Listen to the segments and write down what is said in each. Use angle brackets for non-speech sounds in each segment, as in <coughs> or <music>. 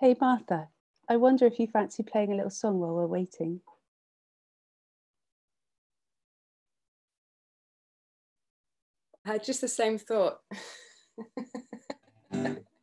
Hey, Martha, I wonder if you fancy playing a little song while we're waiting. I had just the same thought. <laughs>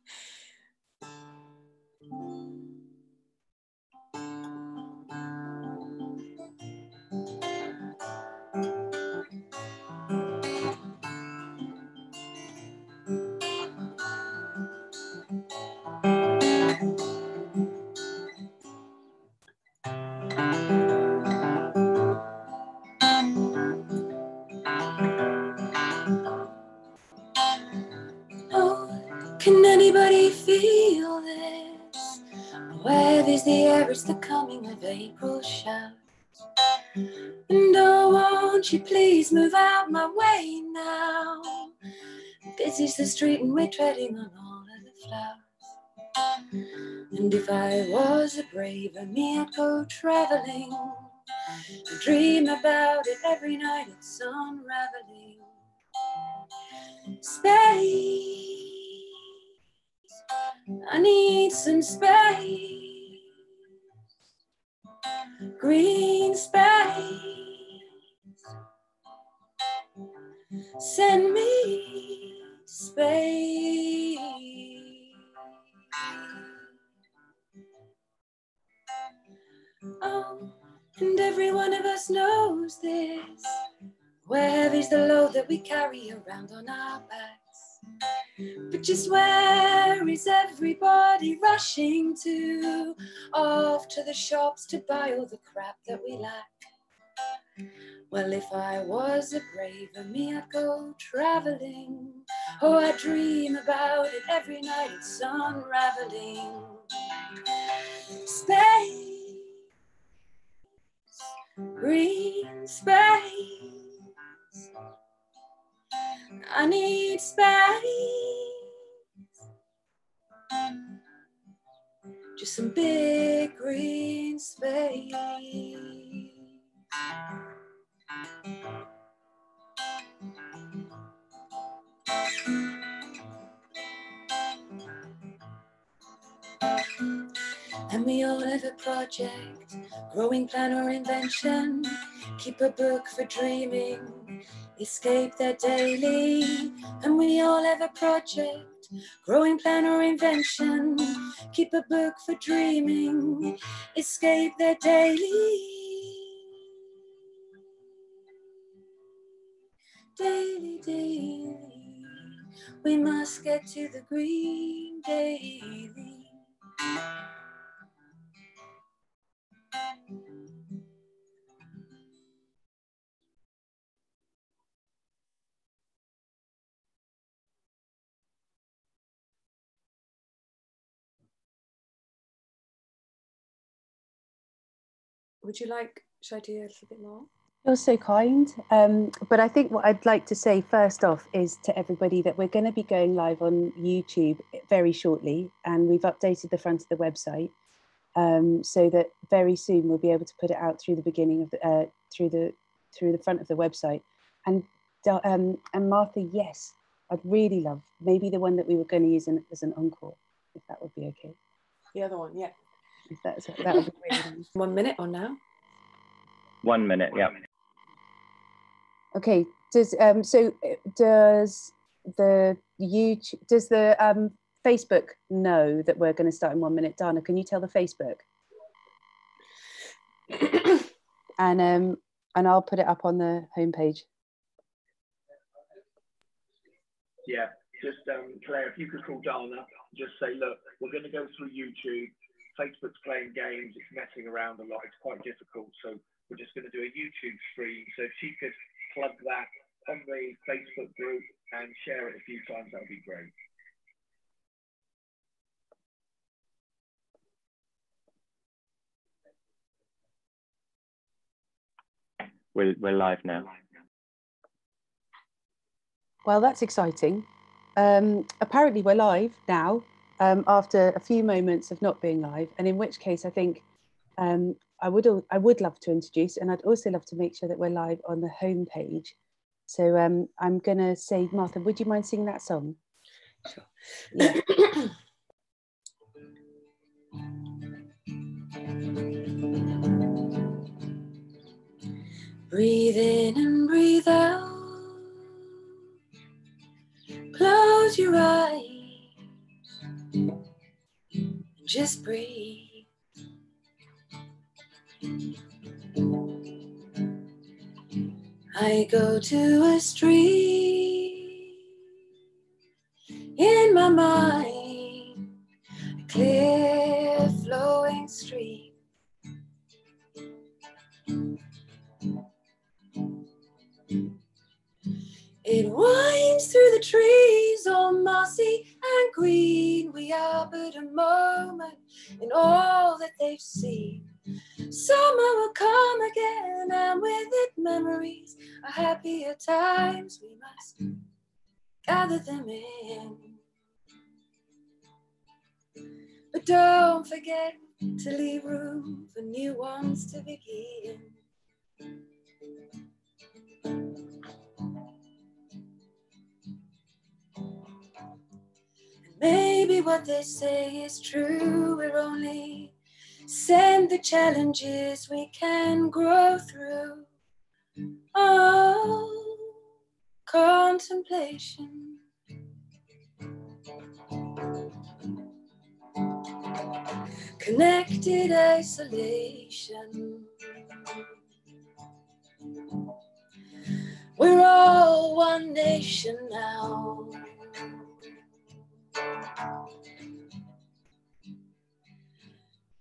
is the air? It's the coming of April showers. And oh, won't you please move out my way now? Busy's the street and we're treading on all of the flowers. And if I was a braver me, I'd go traveling. And dream about it every night, it's unraveling. Space. I need some space, green space. Send me space. Oh, and every one of us knows this. Where heavy's the load that we carry around on our back. But just where is everybody rushing to? Off to the shops to buy all the crap that we lack. Well, if I was a braver me, I'd go traveling. Oh, I dream about it every night, it's unraveling. Space, green space. I need space. Just some big green space. And we all have a project, growing plan or invention. Keep a book for dreaming, escape their daily. And we all have a project, growing plan or invention. Keep a book for dreaming, escape their daily. Daily, daily, we must get to the green daily. Would you like, should I do a little bit more? You're so kind. Um, but I think what I'd like to say first off is to everybody that we're going to be going live on YouTube very shortly, and we've updated the front of the website um, so that very soon we'll be able to put it out through the beginning of the uh, through the through the front of the website. And um, and Martha, yes, I'd really love maybe the one that we were going to use in, as an encore, if that would be okay. The other one, yeah. If that's that would be really. <laughs> One minute or now? One minute, yeah. Okay. Does um so uh, does the YouTube does the um Facebook know that we're going to start in one minute? Dana, can you tell the Facebook? <coughs> and um and I'll put it up on the homepage. Yeah, just um, Claire, if you could call Dana, just say, look, we're going to go through YouTube. Facebook's playing games, it's messing around a lot, it's quite difficult. So we're just going to do a YouTube stream. So if she could plug that on the Facebook group and share it a few times, that would be great. We're, we're live now. Well, that's exciting. Um, apparently, we're live now um, after a few moments of not being live, and in which case, I think um, I would I would love to introduce, and I'd also love to make sure that we're live on the home page. So um, I'm going to say, Martha, would you mind singing that song? Sure. Yeah. Breathe in and breathe out. Close your eyes just breathe. I go to a stream in my mind, a clear flowing stream. It winds through the trees, all mossy and green. We are but a moment in all that they've seen. Summer will come again, and with it, memories of happier times. We must gather them in. But don't forget to leave room for new ones to begin. Maybe what they say is true. We're only sent the challenges we can grow through. Oh, contemplation. Connected isolation. We're all one nation now.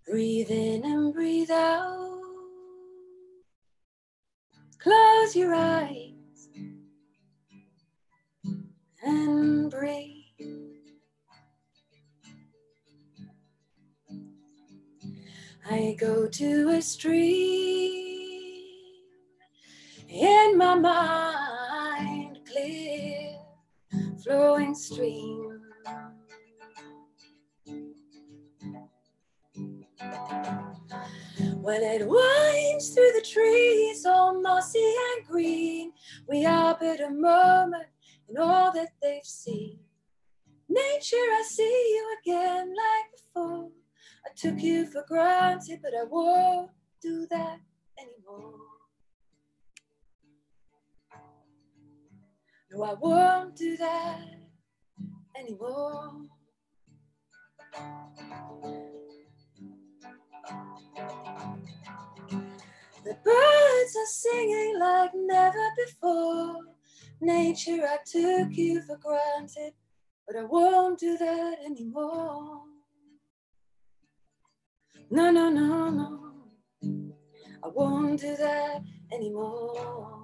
Breathe in and breathe out. Close your eyes and breathe. I go to a stream in my mind, clear flowing stream. When it winds through the trees, all mossy and green, we are but a moment in all that they've seen. Nature, I see you again like before. I took you for granted, but I won't do that anymore. No, I won't do that anymore. The birds are singing like never before. Nature, I took you for granted, but I won't do that anymore. No, no, no, no. I won't do that anymore.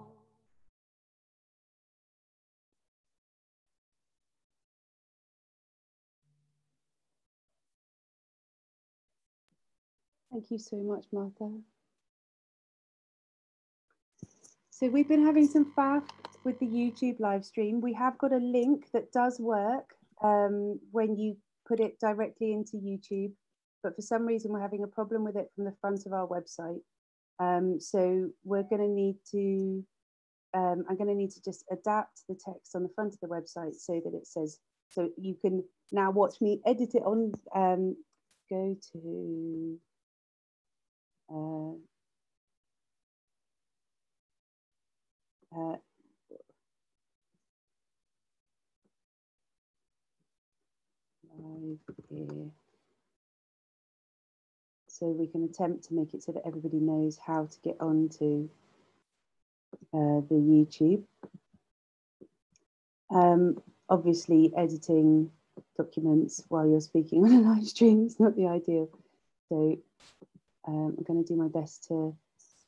Thank you so much, Martha. So we've been having some faff with the YouTube live stream. We have got a link that does work um, when you put it directly into YouTube, but for some reason we're having a problem with it from the front of our website. Um, so we're going to need to, um, I'm going to need to just adapt the text on the front of the website so that it says, so you can now watch me edit it on, um, go to, uh, uh. So we can attempt to make it so that everybody knows how to get onto uh, the YouTube. Um, obviously, editing documents while you're speaking on a live stream is not the ideal. So um, I'm going to do my best to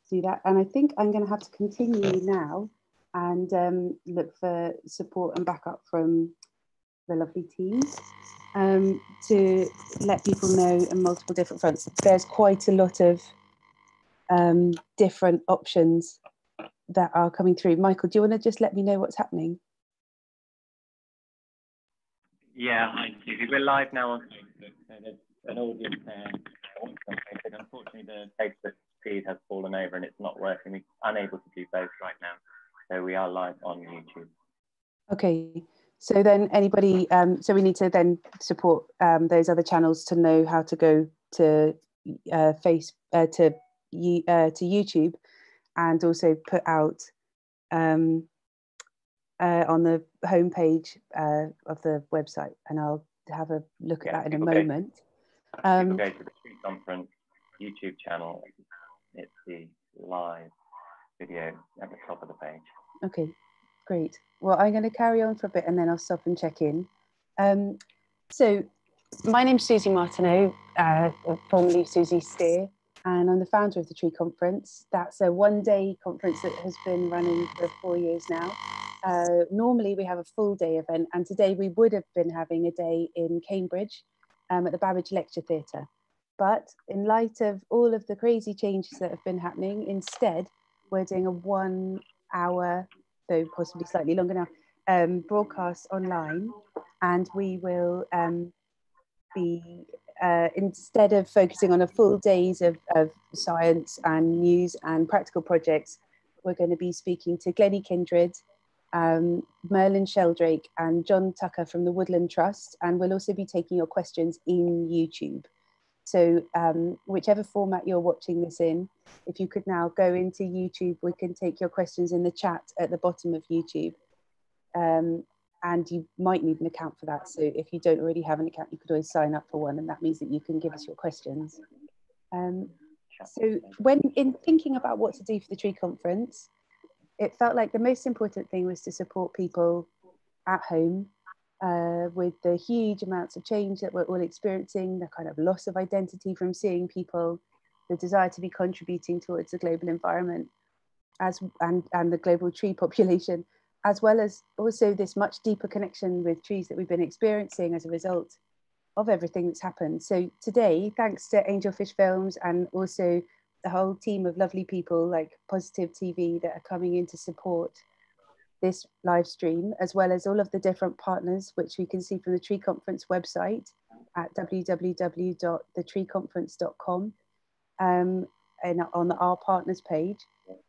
do that. And I think I'm going to have to continue now and um, look for support and backup from the lovely team um, to let people know in multiple different fronts. There's quite a lot of um, different options that are coming through. Michael, do you want to just let me know what's happening? Yeah, hi, Suzi. We're live now on Facebook. So there's an audience there. But unfortunately, the Facebook feed has fallen over and it's not working. We're unable to do both right now. So we are live on YouTube. Okay. So then anybody, um, so we need to then support um, those other channels to know how to go to uh, face uh, to uh, to YouTube, and also put out um, uh, on the homepage uh, of the website, and I'll have a look at Yeah, that in a moment. Um, Conference YouTube channel. It's the live video at the top of the page. Okay, great. Well, I'm going to carry on for a bit and then I'll stop and check in. Um, so, my name's Suzi Martineau, uh, formerly Suzi Steer, and I'm the founder of the Tree Conference. That's a one day conference that has been running for four years now. Uh, normally, we have a full day event, and today we would have been having a day in Cambridge um, at the Babbage Lecture Theatre. But in light of all of the crazy changes that have been happening, instead, we're doing a one hour, though possibly slightly longer now, um, broadcast online. And we will um, be, uh, instead of focusing on a full days of, of science and news and practical projects, we're going to be speaking to Glennie Kindred, um, Merlin Sheldrake, and John Tucker from the Woodland Trust. And we'll also be taking your questions in YouTube. So, um, whichever format you're watching this in, if you could now go into YouTube, we can take your questions in the chat at the bottom of YouTube. Um, and you might need an account for that. So if you don't already have an account, you could always sign up for one, and that means that you can give us your questions. Um, so when in thinking about what to do for the tree conference, it felt like the most important thing was to support people at home uh, with the huge amounts of change that we're all experiencing, the kind of loss of identity from seeing people, the desire to be contributing towards the global environment as and, and the global tree <laughs> population, as well as also this much deeper connection with trees that we've been experiencing as a result of everything that's happened. So today, thanks to Angelfish Films and also the whole team of lovely people like Positive TV that are coming in to support this live stream, as well as all of the different partners, which we can see from the Tree Conference website at www.thetreeconference.com um, and on the Our Partners page.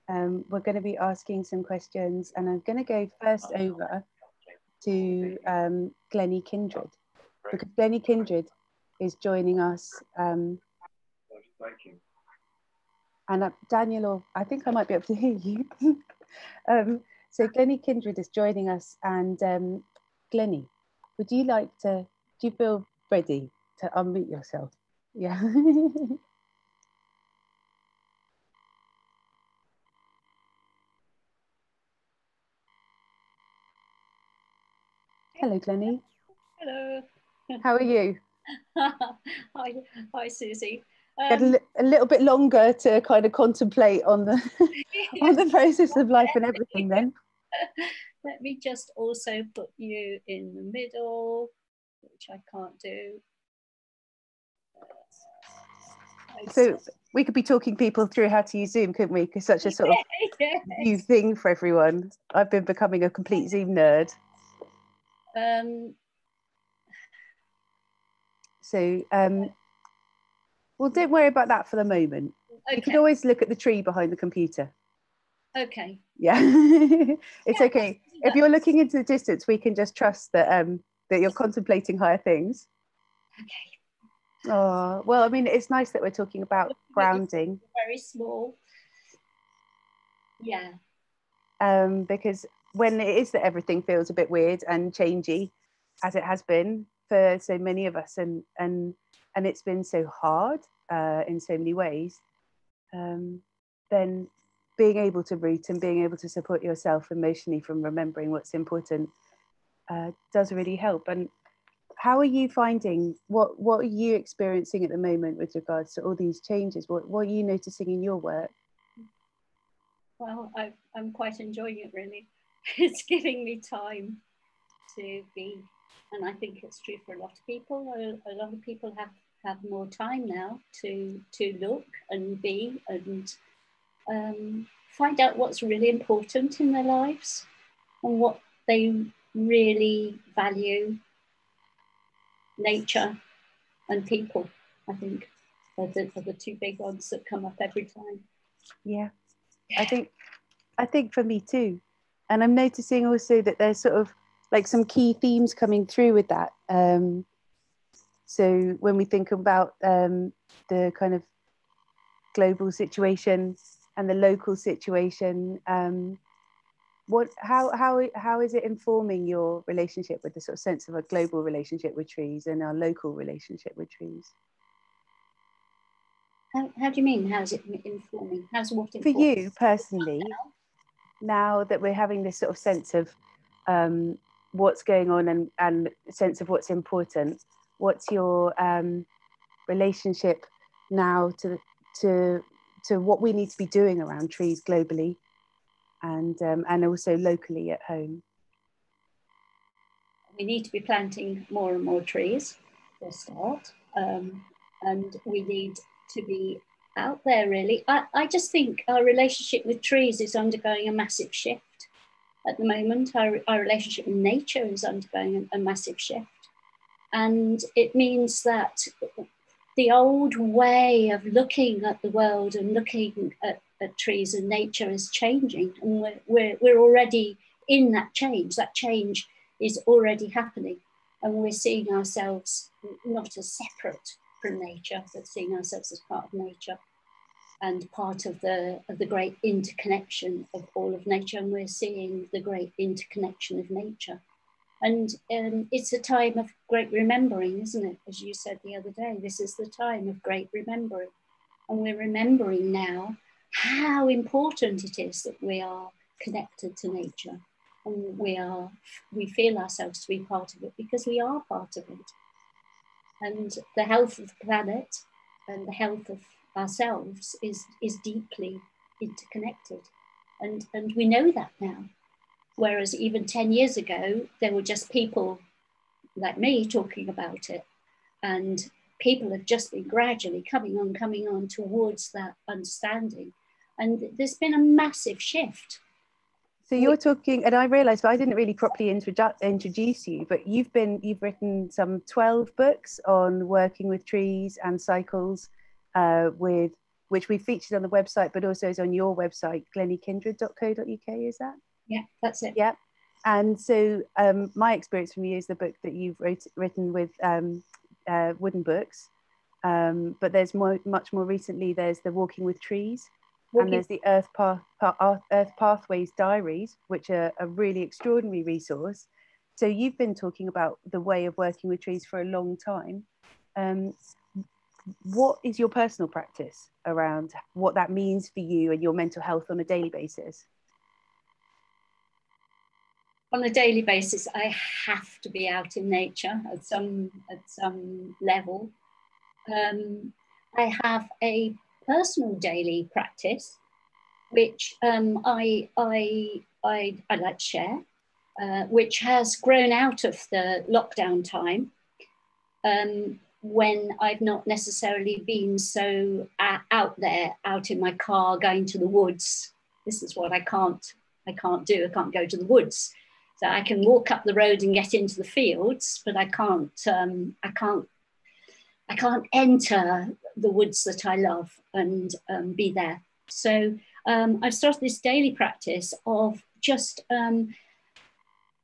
Um, we're going to be asking some questions, and I'm going to go first over to um, Glennie Kindred, because Glennie Kindred is joining us. Um, Thank you. and uh, Daniel, or I think I might be able to hear you. <laughs> um, so Glennie Kindred is joining us, and um, Glennie, would you like to? Do you feel ready to unmute yourself? Yeah. Hello, Glennie. Hello. How are you? <laughs> hi, hi, Suzi. Um, a little bit longer to kind of contemplate on the <laughs> on the <laughs> process of life and everything. Then. <laughs> let me just also put you in the middle, which I can't do. Uh, So we could be talking people through how to use Zoom, couldn't we? Because such a sort of Yes. new thing for everyone. I've been becoming a complete Zoom nerd. Um, So, um, well, don't worry about that for the moment. You can always look at the tree behind the computer. okay. Yeah, <laughs> it's Yeah, okay. If you're looking into the distance, we can just trust that um, that you're contemplating higher things. Okay, Oh, well, I mean, it's nice that we're talking about grounding very small. Yeah, um, because when it is that everything feels a bit weird and changey, as it has been for so many of us, and and and it's been so hard uh, in so many ways, um, then being able to root and being able to support yourself emotionally from remembering what's important uh, does really help. And how are you finding what what are you experiencing at the moment with regards to all these changes? What what are you noticing in your work? well, I, I'm quite enjoying it really. <laughs> It's giving me time to be, and I think it's true for a lot of people. A, lot of people have, have more time now to, to look and be and um, find out what's really important in their lives and what they really value nature and people, I think, are the, are the two big ones that come up every time. Yeah, I think I think for me too, and I'm noticing also that there's sort of like some key themes coming through with that. Um, so when we think about um, the kind of global situation and the local situation, um, what how how how is it informing your relationship with the sort of sense of a global relationship with trees and our local relationship with trees? How, how do you mean? How's it informing? How's what for you personally? Now that we're having this sort of sense of um, what's going on and and sense of what's important, what's your um, relationship now to to to what we need to be doing around trees globally and um, and also locally at home? We need to be planting more and more trees for start. Um, and we need to be out there really. I, I just think our relationship with trees is undergoing a massive shift at the moment our, our relationship with nature is undergoing a, a massive shift and it means that the old way of looking at the world and looking at, at trees and nature is changing. And we're, we're, we're already in that change. That change is already happening. And we're seeing ourselves not as separate from nature, but seeing ourselves as part of nature and part of the, of the great interconnection of all of nature. And we're seeing the great interconnection of nature and um, it's a time of great remembering, isn't it? As you said the other day, this is the time of great remembering. And we're remembering now how important it is that we are connected to nature and we are we feel ourselves to be part of it because we are part of it and the health of the planet and the health of ourselves is is deeply interconnected and and we know that now Whereas even 10 years ago, there were just people like me talking about it. And people have just been gradually coming on, coming on towards that understanding. And there's been a massive shift. So you're talking, and I realised, but I didn't really properly introduce you. But you've been, you've written some twelve books on working with trees and cycles, uh, with which we featured on the website, but also is on your website, glenniekindred.co.uk. Is that? Yeah, that's it. Yeah. And so um, my experience from you is the book that you've wrote, written with um, uh, wooden books. Um, but there's more, much more recently, there's the Walking with Trees, Walking. and there's the Earth, Path, Earth Pathways Diaries, which are a really extraordinary resource. So you've been talking about the way of working with trees for a long time. Um, what is your personal practice around what that means for you and your mental health on a daily basis? on a daily basis, I have to be out in nature at some at some level. Um, I have a personal daily practice, which um, I, I, I, I like to share, uh, which has grown out of the lockdown time um, when I've not necessarily been so out there, out in my car, going to the woods. This is what I can't, I can't do. I can't go to the woods. So I can walk up the road and get into the fields, but I can't, um, I can't, I can't enter the woods that I love and um, be there. So um, I've started this daily practice of just um,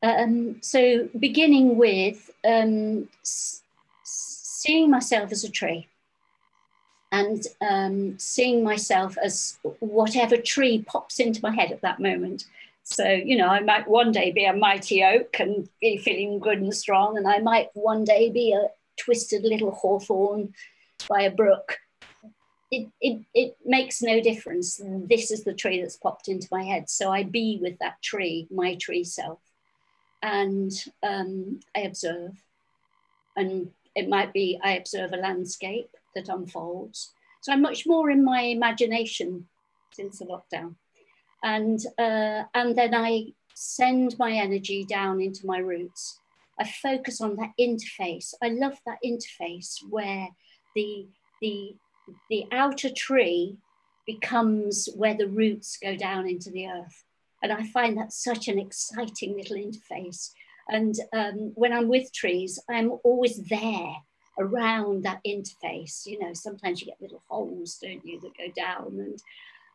um, so beginning with um, seeing myself as a tree and um, seeing myself as whatever tree pops into my head at that moment. So, you know, I might one day be a mighty oak and be feeling good and strong, and I might one day be a twisted little hawthorn by a brook. It, it, it makes no difference. This is the tree that's popped into my head. So I be with that tree, my tree self, and um, I observe. And it might be I observe a landscape that unfolds. So I'm much more in my imagination since the lockdown and uh, and then I send my energy down into my roots. I focus on that interface. I love that interface where the the the outer tree becomes where the roots go down into the earth. And I find that such an exciting little interface. And um, when I'm with trees, I'm always there around that interface. You know, sometimes you get little holes, don't you, that go down. And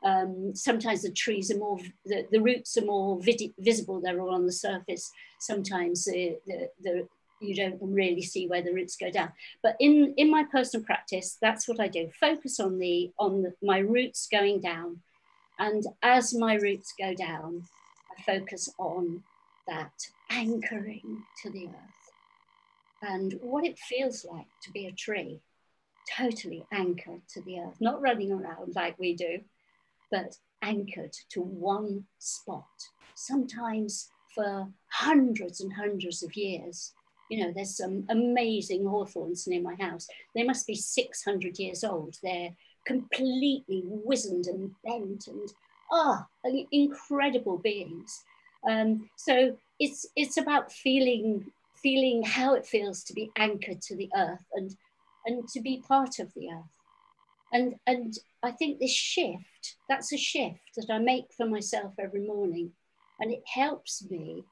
um, sometimes the trees are more, the, the roots are more visible, they're all on the surface. Sometimes the, the, the, you don't really see where the roots go down. But in, in my personal practice, that's what I do. Focus on the on the, my roots going down. And as my roots go down, I focus on that anchoring to the earth and what it feels like to be a tree, totally anchored to the earth, not running around like we do, but anchored to one spot, sometimes for hundreds and hundreds of years. You know, there's some amazing hawthorns near my house. They must be 600 years old. They're completely wizened and bent and ah, incredible beings. Um, so it's it's about feeling feeling how it feels to be anchored to the earth and and to be part of the earth. And and I think this shift, that's a shift that I make for myself every morning. And it helps me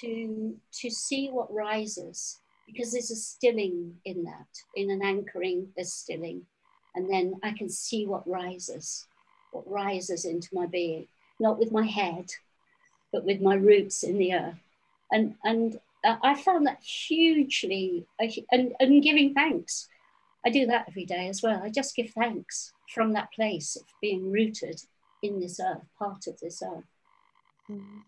to to see what rises because there's a stilling in that. In an anchoring, there's stilling. And then I can see what rises, what rises into my being, not with my head, but with my roots in the earth. And, and uh, I found that hugely, uh, and, and giving thanks. I do that every day as well. I just give thanks from that place of being rooted in this earth, part of this earth. Mm.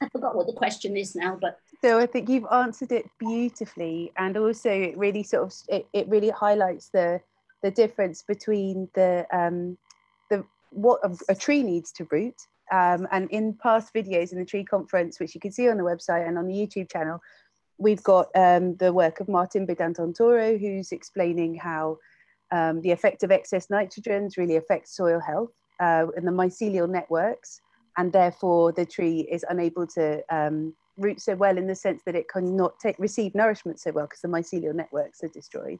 I forgot what the question is now, but so I think you've answered it beautifully, and also it really sort of it, it really highlights the the difference between the um, the what a, a tree needs to root um, and in past videos in the tree conference, which you can see on the website and on the YouTube channel, we've got um, the work of Martin Bidartondo, who's explaining how um, the effect of excess nitrogens really affects soil health uh, and the mycelial networks, and therefore the tree is unable to um, root so well in the sense that it cannot take, receive nourishment so well because the mycelial networks are destroyed.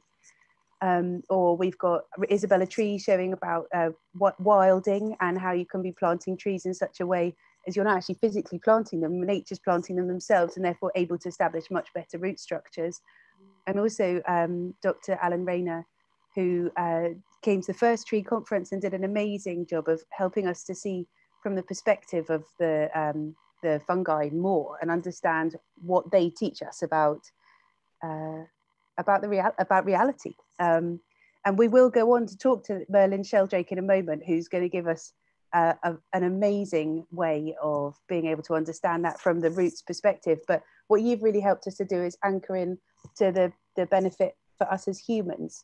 Um, or we've got Isabella Tree showing about uh, what wilding and how you can be planting trees in such a way as you're not actually physically planting them, nature's planting them themselves and therefore able to establish much better root structures. And also um, Dr. Alan Rayner, who uh, came to the first tree conference and did an amazing job of helping us to see from the perspective of the, um, the fungi more and understand what they teach us about uh, about the real about reality. Um, and we will go on to talk to Merlin Sheldrake in a moment, who's going to give us uh, a, an amazing way of being able to understand that from the roots perspective. But what you've really helped us to do is anchor in to the, the benefit for us as humans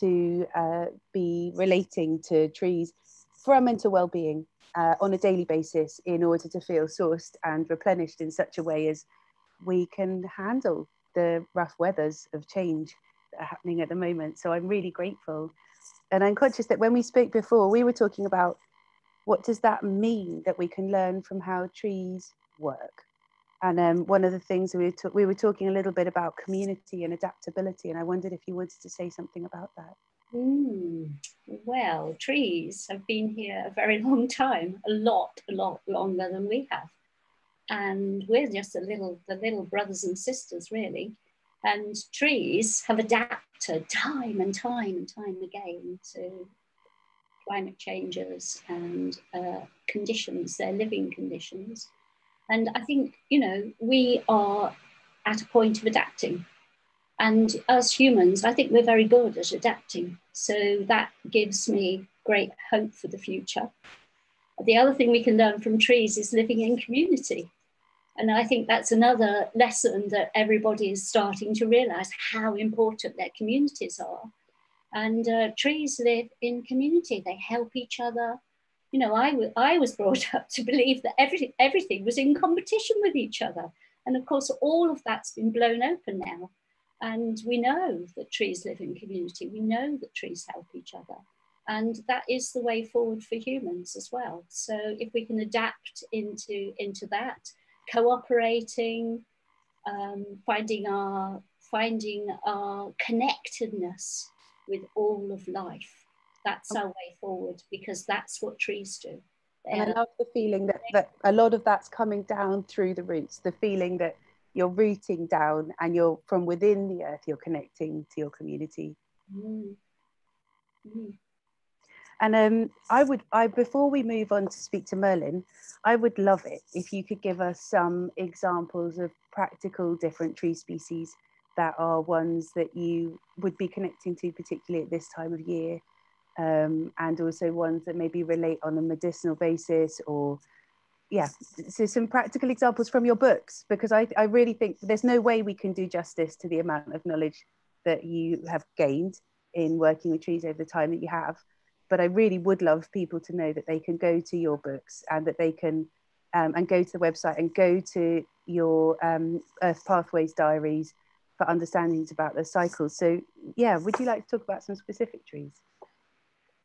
to uh, be relating to trees for our mental well-being uh, on a daily basis in order to feel sourced and replenished in such a way as we can handle the rough weathers of change that are happening at the moment. So I'm really grateful. And I'm conscious that when we spoke before, we were talking about what does that mean that we can learn from how trees work. And um, one of the things we were, we were talking a little bit about community and adaptability, and I wondered if you wanted to say something about that. Mm, well, trees have been here a very <laughs> long time, a lot, a lot longer than we have and we're just the little the little brothers and sisters really. And trees have adapted time and time and time again to climate changes and uh, conditions their living conditions. And i think you know we are at a point of adapting. And as humans i think we're very good at adapting. So that gives me great hope for the future. The other thing we can learn from trees is living in community and I think that's another lesson that everybody is starting to realize how important their communities are. And uh, trees live in community, they help each other. You know, I, I was brought <laughs> up to believe that everything, everything was in competition with each other. And of course, all of that's been blown open now. And we know that trees live in community, we know that trees help each other. And that is the way forward for humans as well. So if we can adapt into, into that, cooperating, um, finding our finding our connectedness with all of life. That's our way forward because that's what trees do. and I love the feeling that, that a lot of that's coming down through the roots, the feeling that you're rooting down and you're from within the earth, you're connecting to your community. Mm. Mm. And um, I would, I before we move on to speak to Merlin, I would love it if you could give us some examples of practical different tree species that are ones that you would be connecting to, particularly at this time of year, um, and also ones that maybe relate on a medicinal basis or yeah, so some practical examples from your books, because I, I really think there's no way we can do justice to the amount of knowledge that you have gained in working with trees over the time that you have. But I really would love people to know that they can go to your books and that they can um, and go to the website and go to your um, Earth Pathways diaries for understandings about the cycles. So yeah, would you like to talk about some specific trees?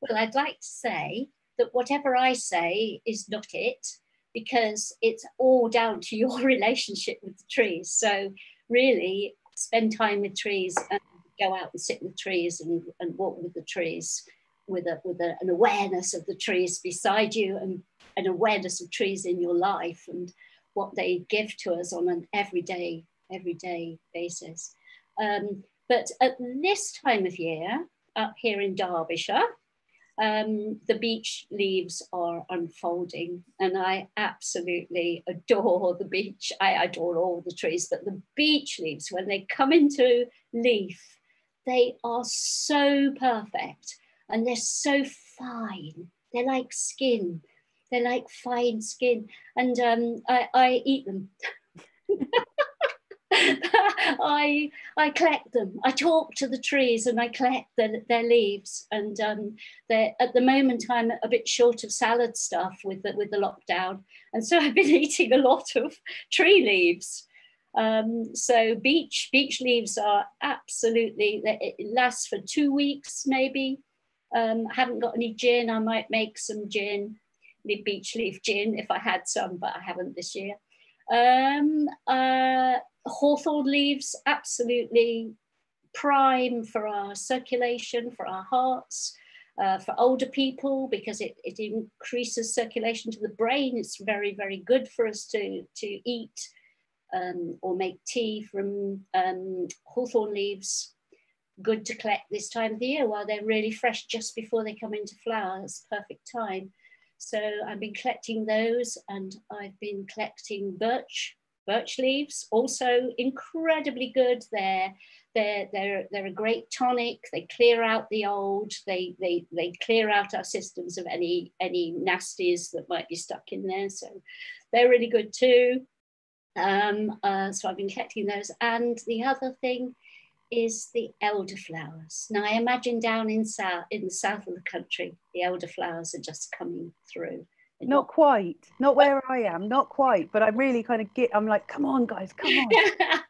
Well, I'd like to say that whatever I say is not it because it's all down to your <laughs> relationship with the trees. So really spend time with trees and go out and sit with trees and, and walk with the trees with a with a, an awareness of the trees beside you and an awareness of trees in your life and what they give to us on an everyday everyday basis. Um, but at this time of year, up here in Derbyshire, um, the beech leaves are unfolding, and I absolutely adore the beech. I adore all the trees, but the beech leaves, when they come into leaf, they are so perfect and they're so fine. They're like skin, they're like fine skin, and um, I, I eat them. <laughs> I I collect them. I talk to the trees and I collect the, their leaves. And um, at the moment, I'm a bit short of salad stuff with the, with the lockdown, and so <laughs> I've been eating a lot of tree leaves. Um, so beech beech leaves are absolutely. It lasts for two weeks maybe. Um, I haven't got any gin. I might make some gin, the beech leaf gin if I had some, but I haven't this year. Um, uh, hawthorn leaves, absolutely prime for our circulation, for our hearts, uh, for older people, because it, it increases circulation to the brain. It's very, very good for us to, to eat um, or make tea from um, hawthorn leaves. Good to collect this time of the year while they're really fresh just before they come into flower. It's perfect time. So I've been collecting those and I've been collecting birch birch leaves, also incredibly good. They're, they're, they're, they're a great tonic. They clear out the old, they, they, they clear out our systems of any, any nasties that might be stuck in there. So they're really good too. Um, uh, so I've been collecting those. And the other thing is the elderflowers. Now I imagine down in south in the south of the country, the elderflowers are just coming through. Not quite. Not where i am not quite but I'm really kind of get i'm like come on guys come on. <laughs>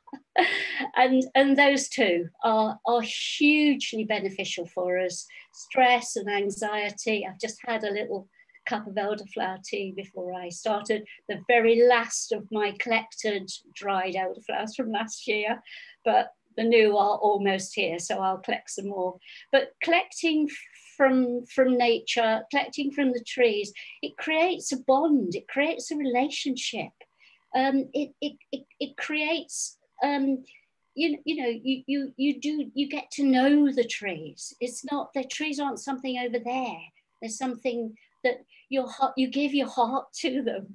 And and those two are are hugely beneficial for us. Stress and anxiety. I've just had a little cup of elderflower tea before i started. The very last of my collected dried elderflowers from last year. But the new are almost here so i'll collect some more but collecting from from nature, collecting from the trees, it creates a bond. It creates a relationship. Um, it, it, it, it creates um, you, you know you, you you do you get to know the trees it's not the trees aren't something over there there's something that your heart you give your heart to them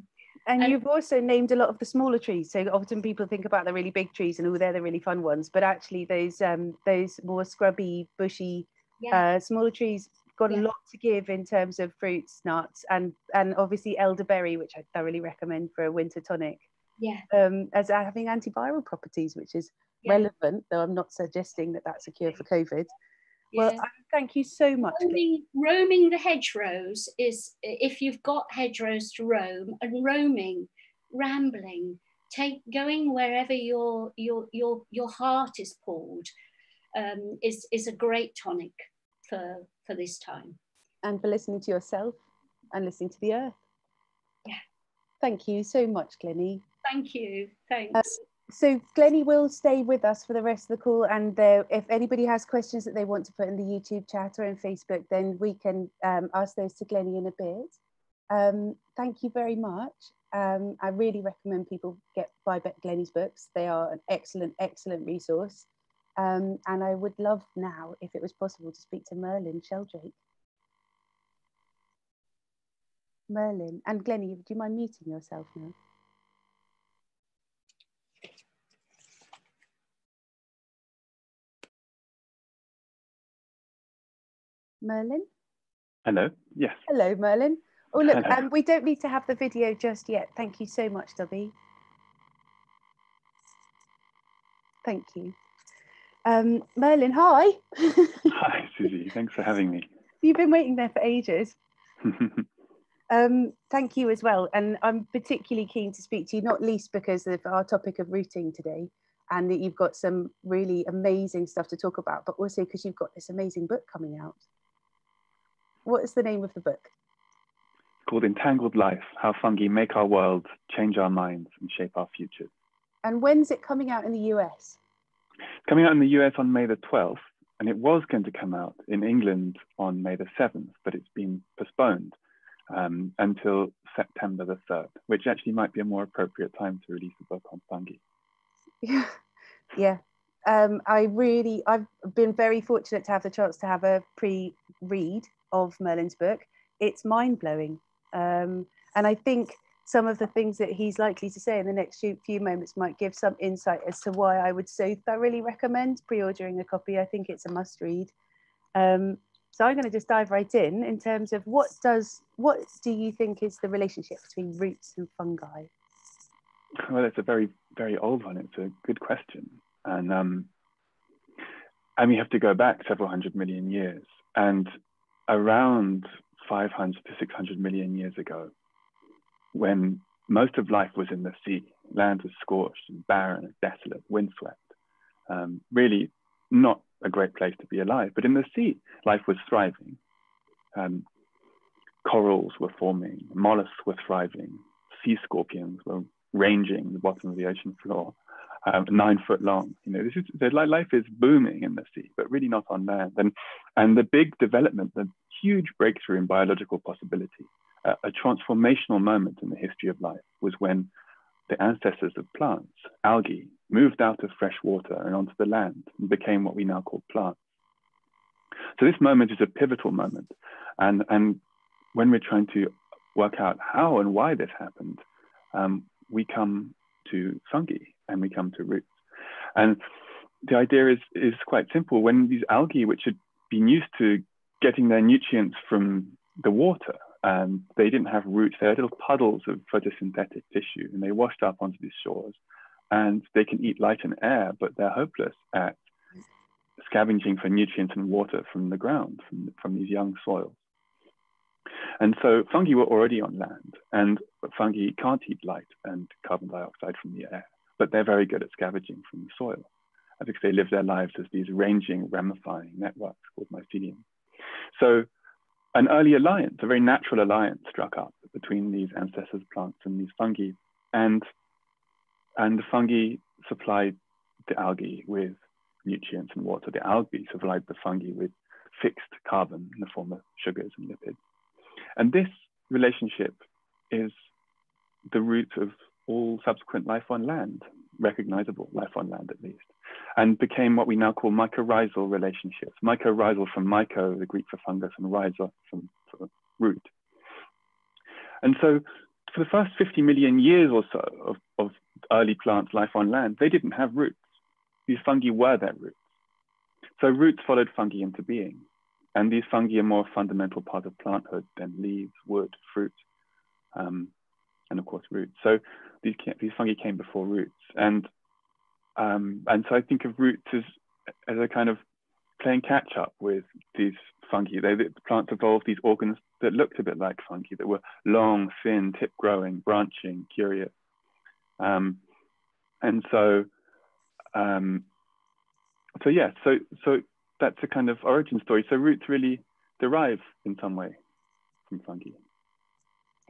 and, and, you've also named a lot of the smaller trees so often people think about the really big trees and oh they're the really fun ones but actually those um those more scrubby bushy yeah. Uh, smaller trees got yeah. a lot to give in terms of fruits, nuts, and and obviously elderberry, which I thoroughly recommend for a winter tonic. Yeah. Um, as having antiviral properties, which is yeah. relevant, though I'm not suggesting that that's a cure for COVID. Well, yeah. thank you so much. Roaming, roaming the hedgerows is if you've got hedgerows to roam and roaming, rambling, take going wherever your your your your heart is pulled um, is, is a great tonic for, for this time. And for listening to yourself and listening to the earth. Yeah. Thank you so much, Glennie. Thank you. Thanks. Uh, so Glennie will stay with us for the rest of the call and if anybody has questions that they want to put in the YouTube chat or in Facebook then we can um, ask those to Glennie in a bit. Um, thank you very much. Um, I really recommend people get buy Glennie's books. They are an excellent, excellent resource. Um, and I would love now, if it was possible, to speak to Merlin Sheldrake. Merlin and Glennie, do you mind muting yourself now? Merlin? Hello, yes. Hello, Merlin. Oh, look, Hello. um, we don't need to have the video just yet. Thank you so much, Dobby. Thank you. Um, Merlin, hi. <laughs> Hi, Suzi. Thanks for having me. You've been waiting there for ages. <laughs> Um, thank you as well. And I'm particularly keen to speak to you, not least because of our topic of rooting today and that you've got some really amazing stuff to talk about, but also because you've got this amazing book coming out. What is the name of the book? It's Called Entangled Life How Fungi Make Our World, Change Our Minds, and Shape Our Futures. And when's it coming out in the US? Coming out in the US on May the 12th, and it was going to come out in England on May the 7th, but it's been postponed um, until September the 3rd, which actually might be a more appropriate time to release a book on fungi. Yeah, yeah. Um, I really, I've been very fortunate to have the chance to have a pre-read of Merlin's book. It's mind-blowing, um, and I think some of the things that he's likely to say in the next few, moments might give some insight as to why I would so thoroughly recommend pre-ordering a copy. I think it's a must-read. Um, so I'm going to just dive right in in terms of what does what do you think is the relationship between roots and fungi? Well, it's a very, very old one. It's a good question. And, um, and we have to go back several hundred million years. And around 500 to 600 million years ago, when most of life was in the sea, land was scorched and barren and desolate, windswept, um, really not a great place to be alive. But in the sea, life was thriving. Um, corals were forming, mollusks were thriving, sea scorpions were ranging the bottom of the ocean floor, um, nine foot long. You know, this is life is booming in the sea, but really not on land. And and the big development, the huge breakthrough in biological possibility, uh, a transformational moment in the history of life, was when the ancestors of plants, algae, moved out of fresh water and onto the land and became what we now call plants. So this moment is a pivotal moment, and and when we're trying to work out how and why this happened, um, we come to fungi and we come to roots. And the idea is, is quite simple. When these algae, which had been used to getting their nutrients from the water, um, they didn't have roots, they had little puddles of photosynthetic tissue and they washed up onto these shores and they can eat light and air, but they're hopeless at scavenging for nutrients and water from the ground, from, from these young soils. And so fungi were already on land, and fungi can't eat light and carbon dioxide from the air, but they're very good at scavenging from the soil because they live their lives as these ranging, ramifying networks called mycelium. So an early alliance, a very natural alliance struck up between these ancestors plants and these fungi. And, and the fungi supplied the algae with nutrients and water. The algae supplied the fungi with fixed carbon in the form of sugars and lipids. And this relationship is the root of all subsequent life on land, recognizable life on land at least, and became what we now call mycorrhizal relationships. Mycorrhizal from myco, the Greek for fungus, and rhiza from, for root. And so for the first 50 million years or so of, of early plants life on land, they didn't have roots. These fungi were their roots. So roots followed fungi into being. And these fungi are more fundamental part of planthood than leaves, wood, fruit, um, and of course roots. So these, these fungi came before roots. And, um, and so I think of roots as, as a kind of playing catch up with these fungi. They, the plants evolved these organs that looked a bit like fungi, that were long, thin, tip growing, branching, curious. Um, and so, um, so yeah, so, so that's a kind of origin story. So roots really derive in some way from fungi.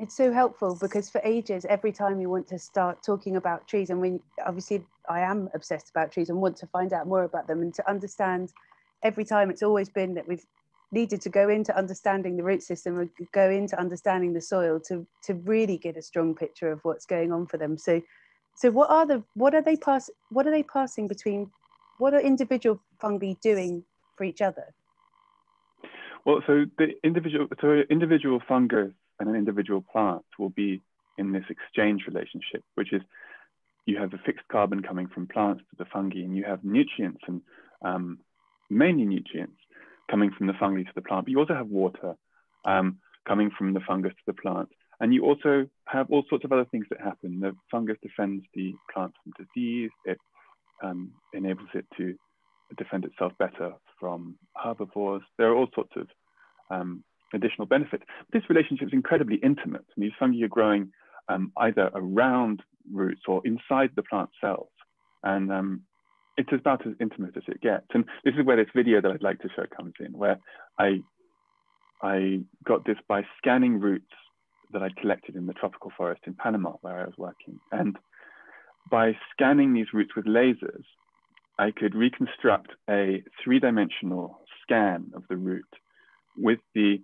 It's so helpful because for ages, every time we want to start talking about trees, and we obviously I am obsessed about trees and want to find out more about them and to understand. Every time, it's always been that we've needed to go into understanding the root system and go into understanding the soil to to really get a strong picture of what's going on for them. So, so what are the what are they pass what are they passing between? What are individual fungi doing for each other? Well, so the individual so individual fungus and an individual plant will be in this exchange relationship, which is you have the fixed carbon coming from plants to the fungi, and you have nutrients and um, mainly nutrients coming from the fungi to the plant, but you also have water um, coming from the fungus to the plant. And you also have all sorts of other things that happen. The fungus defends the plant from disease. It um, enables it to defend itself better from herbivores. There are all sorts of um, additional benefit. This relationship is incredibly intimate. These fungi are growing um, either around roots or inside the plant cells. And um, it's about as intimate as it gets. And this is where this video that I'd like to show comes in, where I, I got this by scanning roots that I'd collected in the tropical forest in Panama, where I was working. And by scanning these roots with lasers, I could reconstruct a three-dimensional scan of the root with the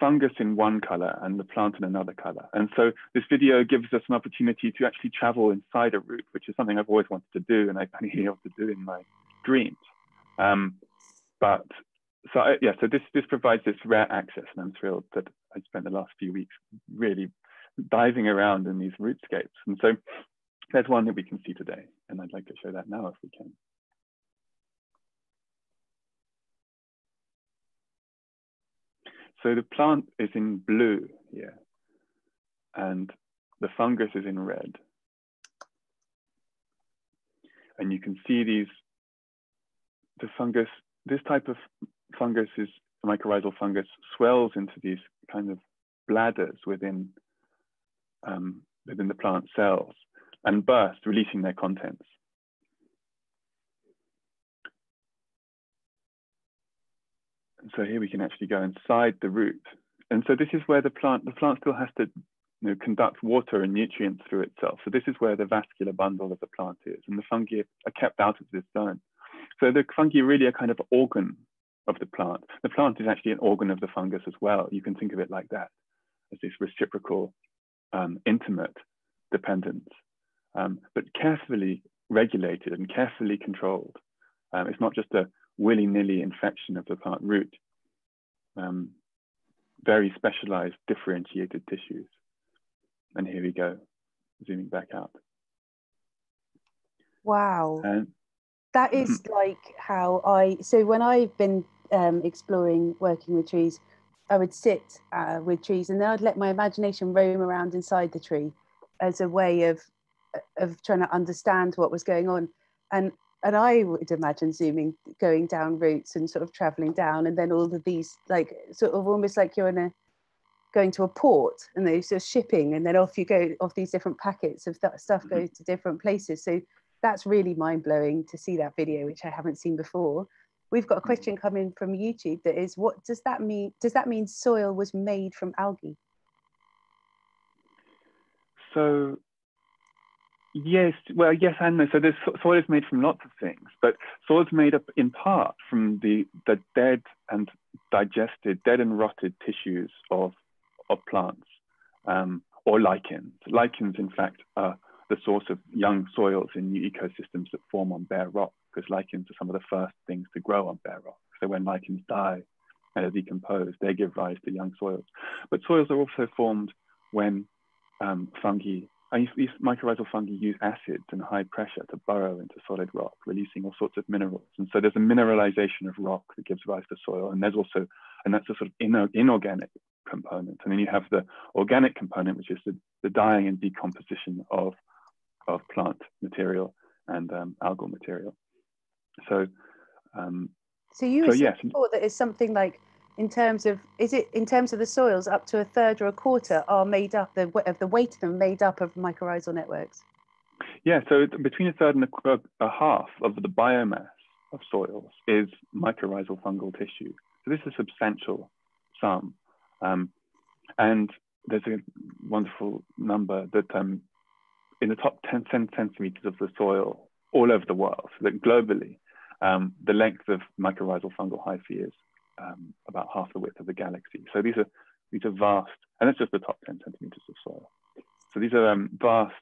fungus in one color and the plant in another color. And so this video gives us an opportunity to actually travel inside a root, which is something I've always wanted to do and I've been able to do in my dreams. Um, but so I, yeah, so this this provides this rare access, and I'm thrilled that I spent the last few weeks really diving around in these rootscapes. And so there's one that we can see today, and I'd like to show that now if we can. So the plant is in blue here, and the fungus is in red. And you can see these, the fungus, this type of fungus is mycorrhizal fungus swells into these kind of bladders within, um, within the plant cells and burst, releasing their contents. So here we can actually go inside the root. And so this is where the plant, the plant still has to you know, conduct water and nutrients through itself. So this is where the vascular bundle of the plant is, and the fungi are kept out of this zone. So the fungi really are kind of organ of the plant. The plant is actually an organ of the fungus as well. You can think of it like that, as this reciprocal, um, intimate dependence, um, but carefully regulated and carefully controlled. Um, it's not just a willy-nilly infection of the plant root. Um, very specialized, differentiated tissues. And here we go, zooming back out. Wow. That is <laughs> like how I, so when I've been um, exploring working with trees, I would sit uh, with trees and then I'd let my imagination roam around inside the tree as a way of of trying to understand what was going on. And and I would imagine zooming, going down routes and sort of traveling down, and then all of these like sort of almost like you're in a going to a port and they're sort of shipping, and then off you go off these different packets of that stuff mm-hmm. go to different places. So that's really mind blowing to see that video, which I haven't seen before. We've got a mm-hmm. question coming from YouTube that is, what does that mean? Does that mean soil was made from algae? So Yes, well, yes and no. So this soil is made from lots of things, but soil is made up in part from the, the dead and digested, dead and rotted tissues of, of plants um, or lichens. Lichens, in fact, are the source of young soils in new ecosystems that form on bare rock, because lichens are some of the first things to grow on bare rock. So when lichens die and are decomposed, they give rise to young soils. But soils are also formed when um, fungi and these mycorrhizal fungi use acids and high pressure to burrow into solid rock, releasing all sorts of minerals. And so there's a mineralization of rock that gives rise to soil. And there's also, and that's a sort of inorganic component. And then you have the organic component, which is the, the dying and decomposition of, of plant material and um, algal material. So, um, so you so, yes. before that is something like in terms of is it in terms of the soils up to a third or a quarter are made up the, of the weight of them made up of mycorrhizal networks? Yeah so between a third and a, a half of the biomass of soils is mycorrhizal fungal tissue. So this is a substantial sum. Um, and there's a wonderful number that um, in the top 10, 10 centimeters of the soil all over the world so that globally um, the length of mycorrhizal fungal hyphae is um, about half the width of the galaxy. So these are these are vast, and that's just the top 10 centimeters of soil. So these are um, vast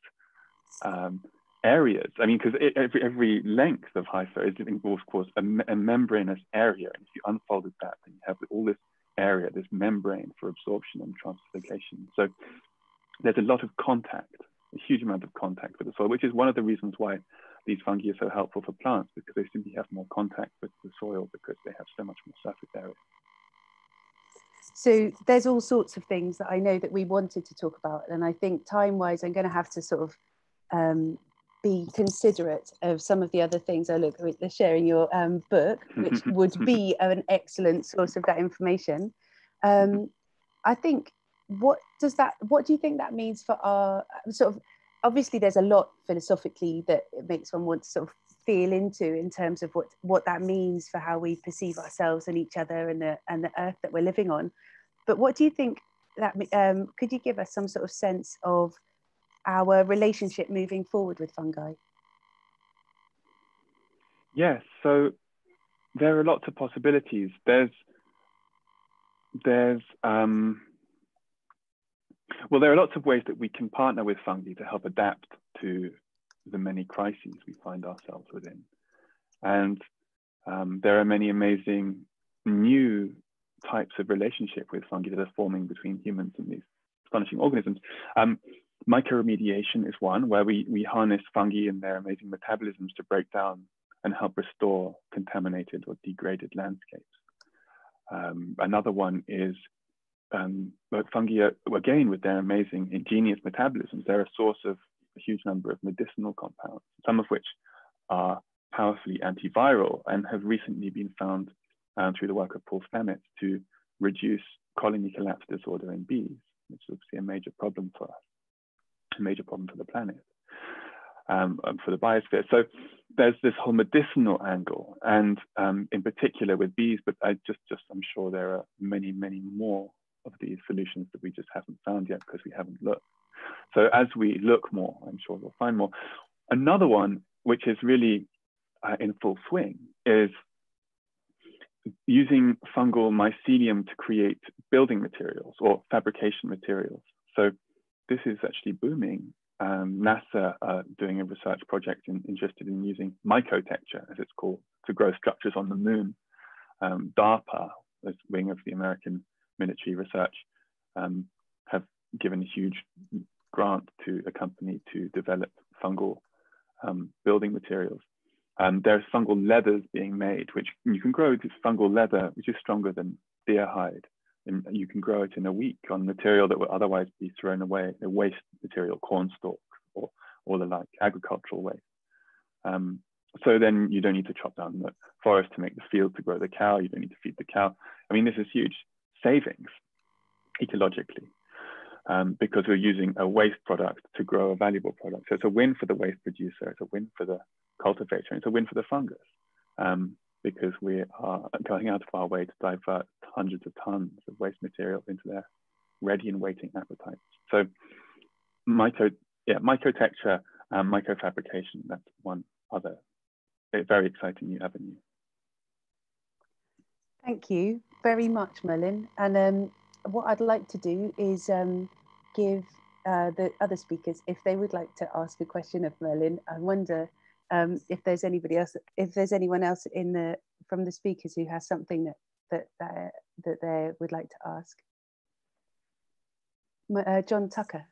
um, areas. I mean, because every, every length of hypha is, of course, a, a, membranous area. And if you unfolded that, then you have all this area, this membrane for absorption and translocation. So there's a lot of contact, a huge amount of contact with the soil, which is one of the reasons why these fungi are so helpful for plants because they simply have more contact with the soil because they have so much more surface area. So there's all sorts of things that I know that we wanted to talk about. And I think time wise, I'm going to have to sort of um, be considerate of some of the other things. I look at the sharing your um, book, <laughs> which would be an excellent source of that information. Um, I think what does that what do you think that means for our sort of obviously there's a lot philosophically that it makes one want to sort of feel into in terms of what what that means for how we perceive ourselves and each other and the and the earth that we're living on. But what do you think that um, could you give us some sort of sense of our relationship moving forward with fungi? Yes so there are lots of possibilities. There's there's um, well, there are lots of ways that we can partner with fungi to help adapt to the many crises we find ourselves within. And um, there are many amazing new types of relationship with fungi that are forming between humans and these astonishing organisms. Um, mycoremediation is one where we, we harness fungi and their amazing metabolisms to break down and help restore contaminated or degraded landscapes. Um, another one is um, but fungi are, again, with their amazing ingenious metabolisms, they're a source of a huge number of medicinal compounds, some of which are powerfully antiviral and have recently been found um, through the work of Paul Stamets to reduce colony collapse disorder in bees, which is obviously a major problem for us, a major problem for the planet, um, for the biosphere. So there's this whole medicinal angle, and um, in particular with bees, but I just, just I'm sure there are many, many more of these solutions that we just haven't found yet because we haven't looked. So as we look more, I'm sure we'll find more. Another one, which is really uh, in full swing, is using fungal mycelium to create building materials or fabrication materials. So this is actually booming. Um, NASA are doing a research project in, interested in using mycotecture, as it's called, to grow structures on the moon. Um, DARPA, this wing of the American military research um, have given a huge grant to a company to develop fungal um, building materials. Um, are fungal leathers being made, which you can grow this fungal leather, which is stronger than deer hide. And you can grow it in a week on material that would otherwise be thrown away, a waste material, corn stalks or, or the like, agricultural waste. Um, so then you don't need to chop down the forest to make the field to grow the cow. You don't need to feed the cow. I mean, this is huge savings ecologically um, because we're using a waste product to grow a valuable product. So it's a win for the waste producer, it's a win for the cultivator, it's a win for the fungus um, because we are going out of our way to divert hundreds of tons of waste material into their ready and waiting appetites. So micro, yeah, mycotecture and mycofabrication, that's one other very exciting new avenue. Thank you very much, Merlin. And um, what I'd like to do is um, give uh, the other speakers, if they would like to ask a question of Merlin, I wonder um, if there's anybody else, if there's anyone else in the from the speakers who has something that that that, that they would like to ask. Uh, John Tucker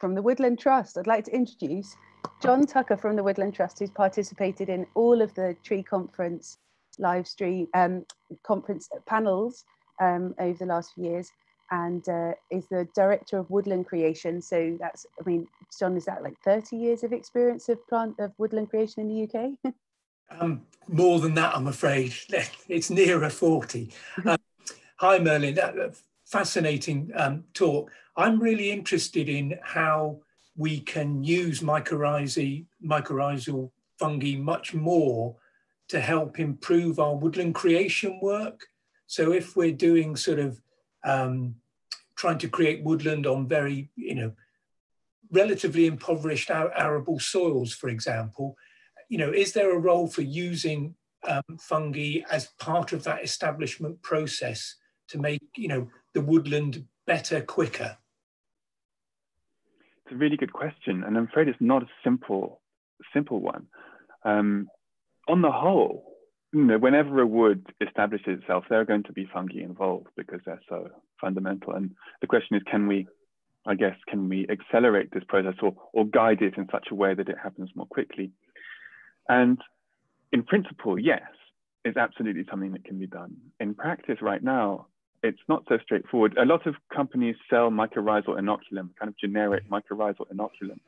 from the Woodland Trust. I'd like to introduce John Tucker from the Woodland Trust, who's participated in all of the tree conference live stream um, conference panels um, over the last few years and uh, is the director of woodland creation. So that's, I mean, John, is that like 30 years of experience of plant of woodland creation in the UK? <laughs> um, more than that, I'm afraid. <laughs> It's nearer 40. Um, hi, Merlin. That fascinating um, talk. I'm really interested in how we can use mycorrhizae, mycorrhizal fungi much more to help improve our woodland creation work. So if we're doing sort of um, trying to create woodland on very, you know, relatively impoverished arable soils, for example, you know, is there a role for using um, fungi as part of that establishment process to make, you know, the woodland better, quicker? It's a really good question, and I'm afraid it's not a simple, simple one. Um, on the whole, you know, whenever a wood establishes itself, there are going to be fungi involved because they're so fundamental. And the question is, can we, I guess, can we accelerate this process or, or guide it in such a way that it happens more quickly? And in principle, yes, it's absolutely something that can be done. In practice right now, it's not so straightforward. A lot of companies sell mycorrhizal inoculum, kind of generic mycorrhizal inoculum.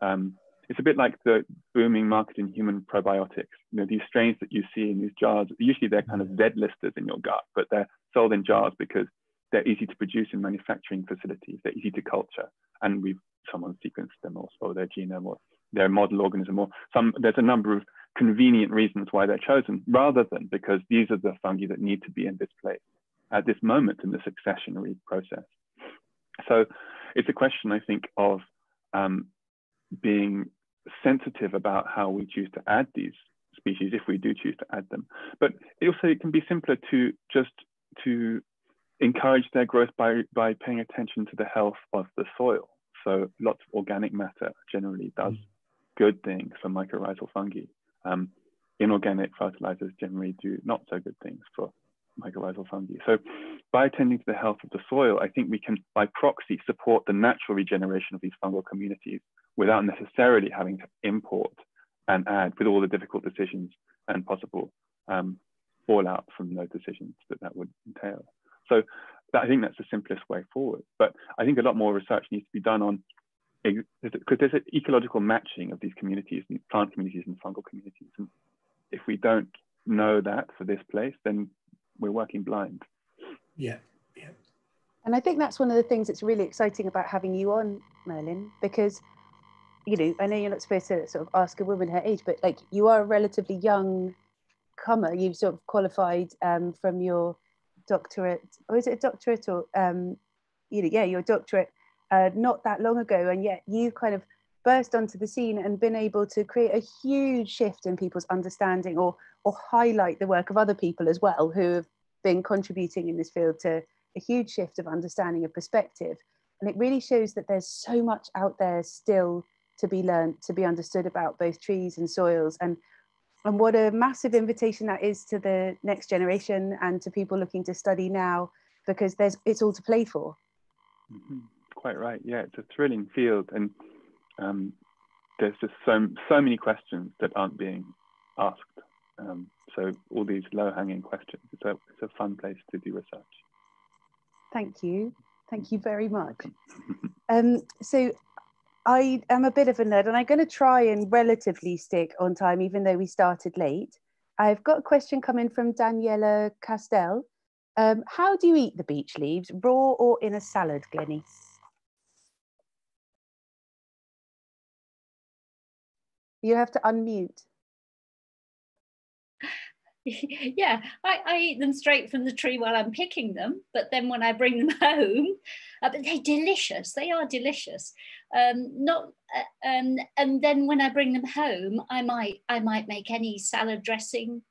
Um, it's a bit like the booming market in human probiotics. You know, these strains that you see in these jars, usually they're kind of dead listers in your gut, but they're sold in jars because they're easy to produce in manufacturing facilities. They're easy to culture, and we've someone sequenced them or, or their genome or their model organism or some. There's a number of convenient reasons why they're chosen, rather than because these are the fungi that need to be in this place at this moment in the successionary process. So it's a question, I think, of um, being sensitive about how we choose to add these species if we do choose to add them. But it also it can be simpler to just to encourage their growth by, by paying attention to the health of the soil. So lots of organic matter generally does mm. good things for mycorrhizal fungi. Um, inorganic fertilizers generally do not so good things for mycorrhizal fungi. So by attending to the health of the soil, I think we can, by proxy, support the natural regeneration of these fungal communities without necessarily having to import and add with all the difficult decisions and possible um, fallout from those decisions that that would entail. So that, I think that's the simplest way forward. But I think a lot more research needs to be done on because there's an ecological matching of these communities, plant communities and fungal communities. And if we don't know that for this place, then we're working blind. Yeah, yeah. And I think that's one of the things that's really exciting about having you on, Merlin, because you know, I know you're not supposed to sort of ask a woman her age, but like you are a relatively young comer. You've sort of qualified um, from your doctorate, or is it a doctorate or um, you know, yeah, your doctorate uh, not that long ago, and yet you kind of burst onto the scene and been able to create a huge shift in people's understanding or or highlight the work of other people as well who have been contributing in this field to a huge shift of understanding of perspective. And it really shows that there's so much out there still to be learned, to be understood about both trees and soils. And, and what a massive invitation that is to the next generation and to people looking to study now, because there's it's all to play for. Mm -hmm. Quite right. Yeah, it's a thrilling field. And um, there's just so, so many questions that aren't being asked. Um, so all these low-hanging questions. It's a, it's a fun place to do research. Thank you. Thank you very much. <laughs> um, so I am a bit of a nerd and I'm going to try and relatively stick on time, even though we started late. I've got a question coming from Daniela Castell. Um, how do you eat the beech leaves, raw or in a salad, Glennie? You have to unmute. <laughs> yeah, I, I, eat them straight from the tree while I'm picking them, but then when I bring them <laughs> home, uh, but they're delicious. They are delicious. Um, not, uh, um, and then when I bring them home, I might I might make any salad dressing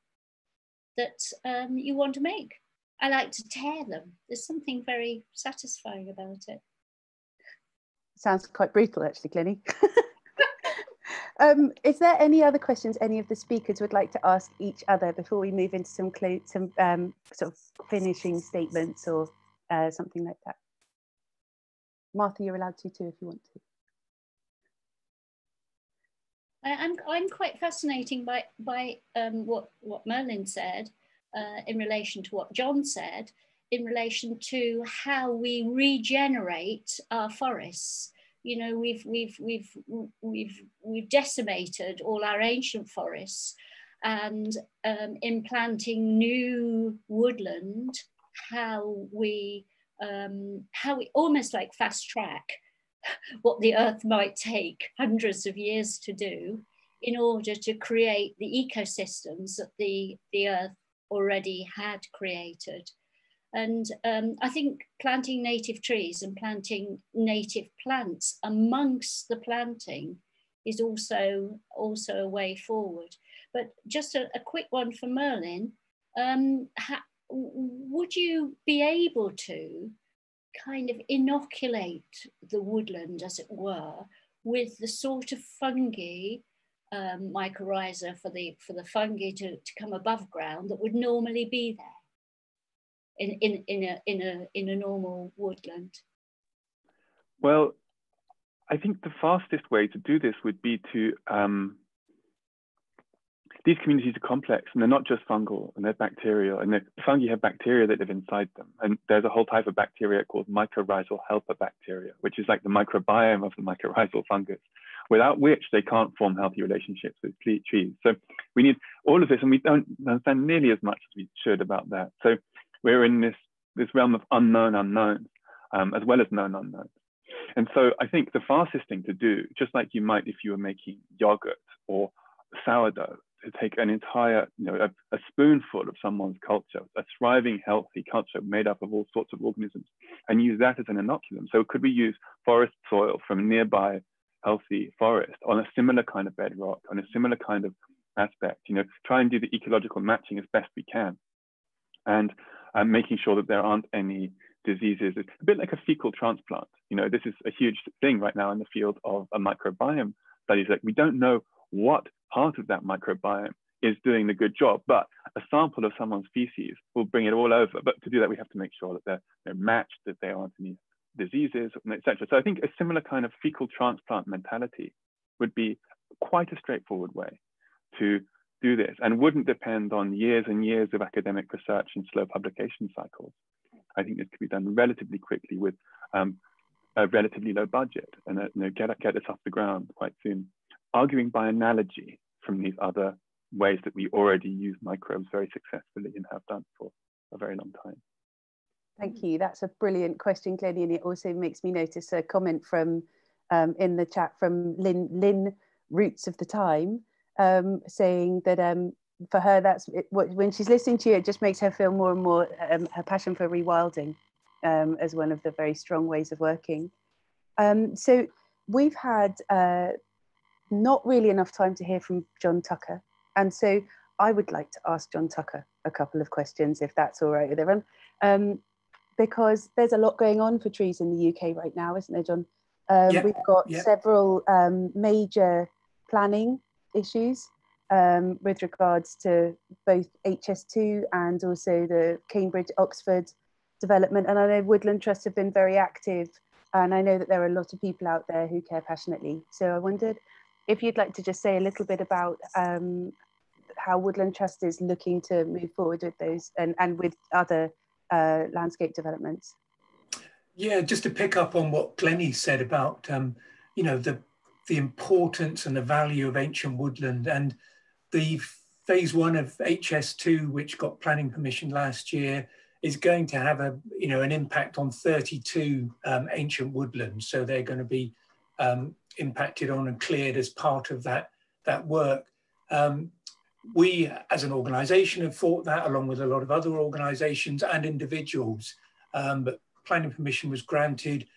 that um, you want to make. I like to tear them. There's something very satisfying about it. Sounds quite brutal, actually, Glennie. <laughs> Um, is there any other questions any of the speakers would like to ask each other before we move into some, some um, sort of finishing statements or uh, something like that? Martha, you're allowed to too if you want to. I'm, I'm quite fascinating by, by um, what, what Merlin said uh, in relation to what John said, in relation to how we regenerate our forests you know we've we've we've we've we've decimated all our ancient forests and um, implanting new woodland how we um, how we almost like fast track <laughs> what the earth might take hundreds of years to do in order to create the ecosystems that the the earth already had created and um, I think planting native trees and planting native plants amongst the planting is also, also a way forward. But just a, a quick one for Merlin. Um, would you be able to kind of inoculate the woodland, as it were, with the sort of fungi um, mycorrhiza for the for the fungi to, to come above ground that would normally be there in, in, in, a, in, a, in a normal woodland? Well, I think the fastest way to do this would be to um, these communities are complex and they're not just fungal and they're bacterial and the fungi have bacteria that live inside them. And there's a whole type of bacteria called mycorrhizal helper bacteria, which is like the microbiome of the mycorrhizal fungus, without which they can't form healthy relationships with trees. So we need all of this and we don't understand nearly as much as we should about that. So we're in this, this realm of unknown unknowns um, as well as known unknowns. And so I think the fastest thing to do, just like you might if you were making yogurt or sourdough, to take an entire, you know, a, a, spoonful of someone's culture, a thriving, healthy culture made up of all sorts of organisms, and use that as an inoculum. So could we use forest soil from nearby healthy forest on a similar kind of bedrock, on a similar kind of aspect, you know, try and do the ecological matching as best we can. And um, making sure that there aren't any diseases. It's a bit like a fecal transplant. You know, this is a huge thing right now in the field of a microbiome studies. Like we don't know what part of that microbiome is doing the good job, but a sample of someone's feces will bring it all over. But to do that, we have to make sure that they're, they're matched, that there aren't any diseases, etc. So I think a similar kind of fecal transplant mentality would be quite a straightforward way to do this and wouldn't depend on years and years of academic research and slow publication cycles. I think this could be done relatively quickly with um, a relatively low budget and uh, you know, get, get this off the ground quite soon arguing by analogy from these other ways that we already use microbes very successfully and have done for a very long time. Thank you. That's a brilliant question, Glennie, and it also makes me notice a comment from um, in the chat from Lynn, Lynn Roots of the Time, um, saying that um, for her, that's it, when she's listening to you, it just makes her feel more and more um, her passion for rewilding um, as one of the very strong ways of working. Um, so we've had uh, not really enough time to hear from John Tucker. And so I would like to ask John Tucker a couple of questions, if that's all right with everyone. Um, because there's a lot going on for trees in the UK right now, isn't there, John? Um, yep. We've got yep. several um, major planning issues um, with regards to both HS2 and also the Cambridge Oxford development. And I know Woodland Trust have been very active, and I know that there are a lot of people out there who care passionately. So I wondered if you'd like to just say a little bit about um, how Woodland Trust is looking to move forward with those and, and with other uh, landscape developments. Yeah, just to pick up on what Glennie said about, um, you know, the, the importance and the value of ancient woodland and the phase one of HS2, which got planning permission last year, is going to have a, you know, an impact on 32 um, ancient woodlands. So they're going to be um, impacted on and cleared as part of that, that work. Um, we, as an organisation, have fought that along with a lot of other organisations and individuals. Um, but planning permission was granted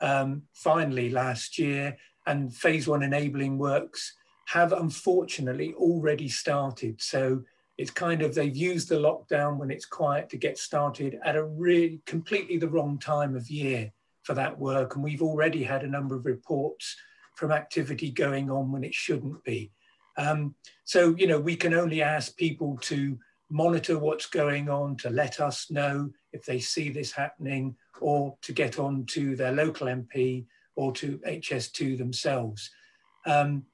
um, finally last year, and phase one enabling works have unfortunately already started. So it's kind of they've used the lockdown when it's quiet to get started at a really completely the wrong time of year for that work. And we've already had a number of reports from activity going on when it shouldn't be. Um, so, you know, we can only ask people to monitor what's going on, to let us know if they see this happening, or to get on to their local MP or to HS2 themselves. Um,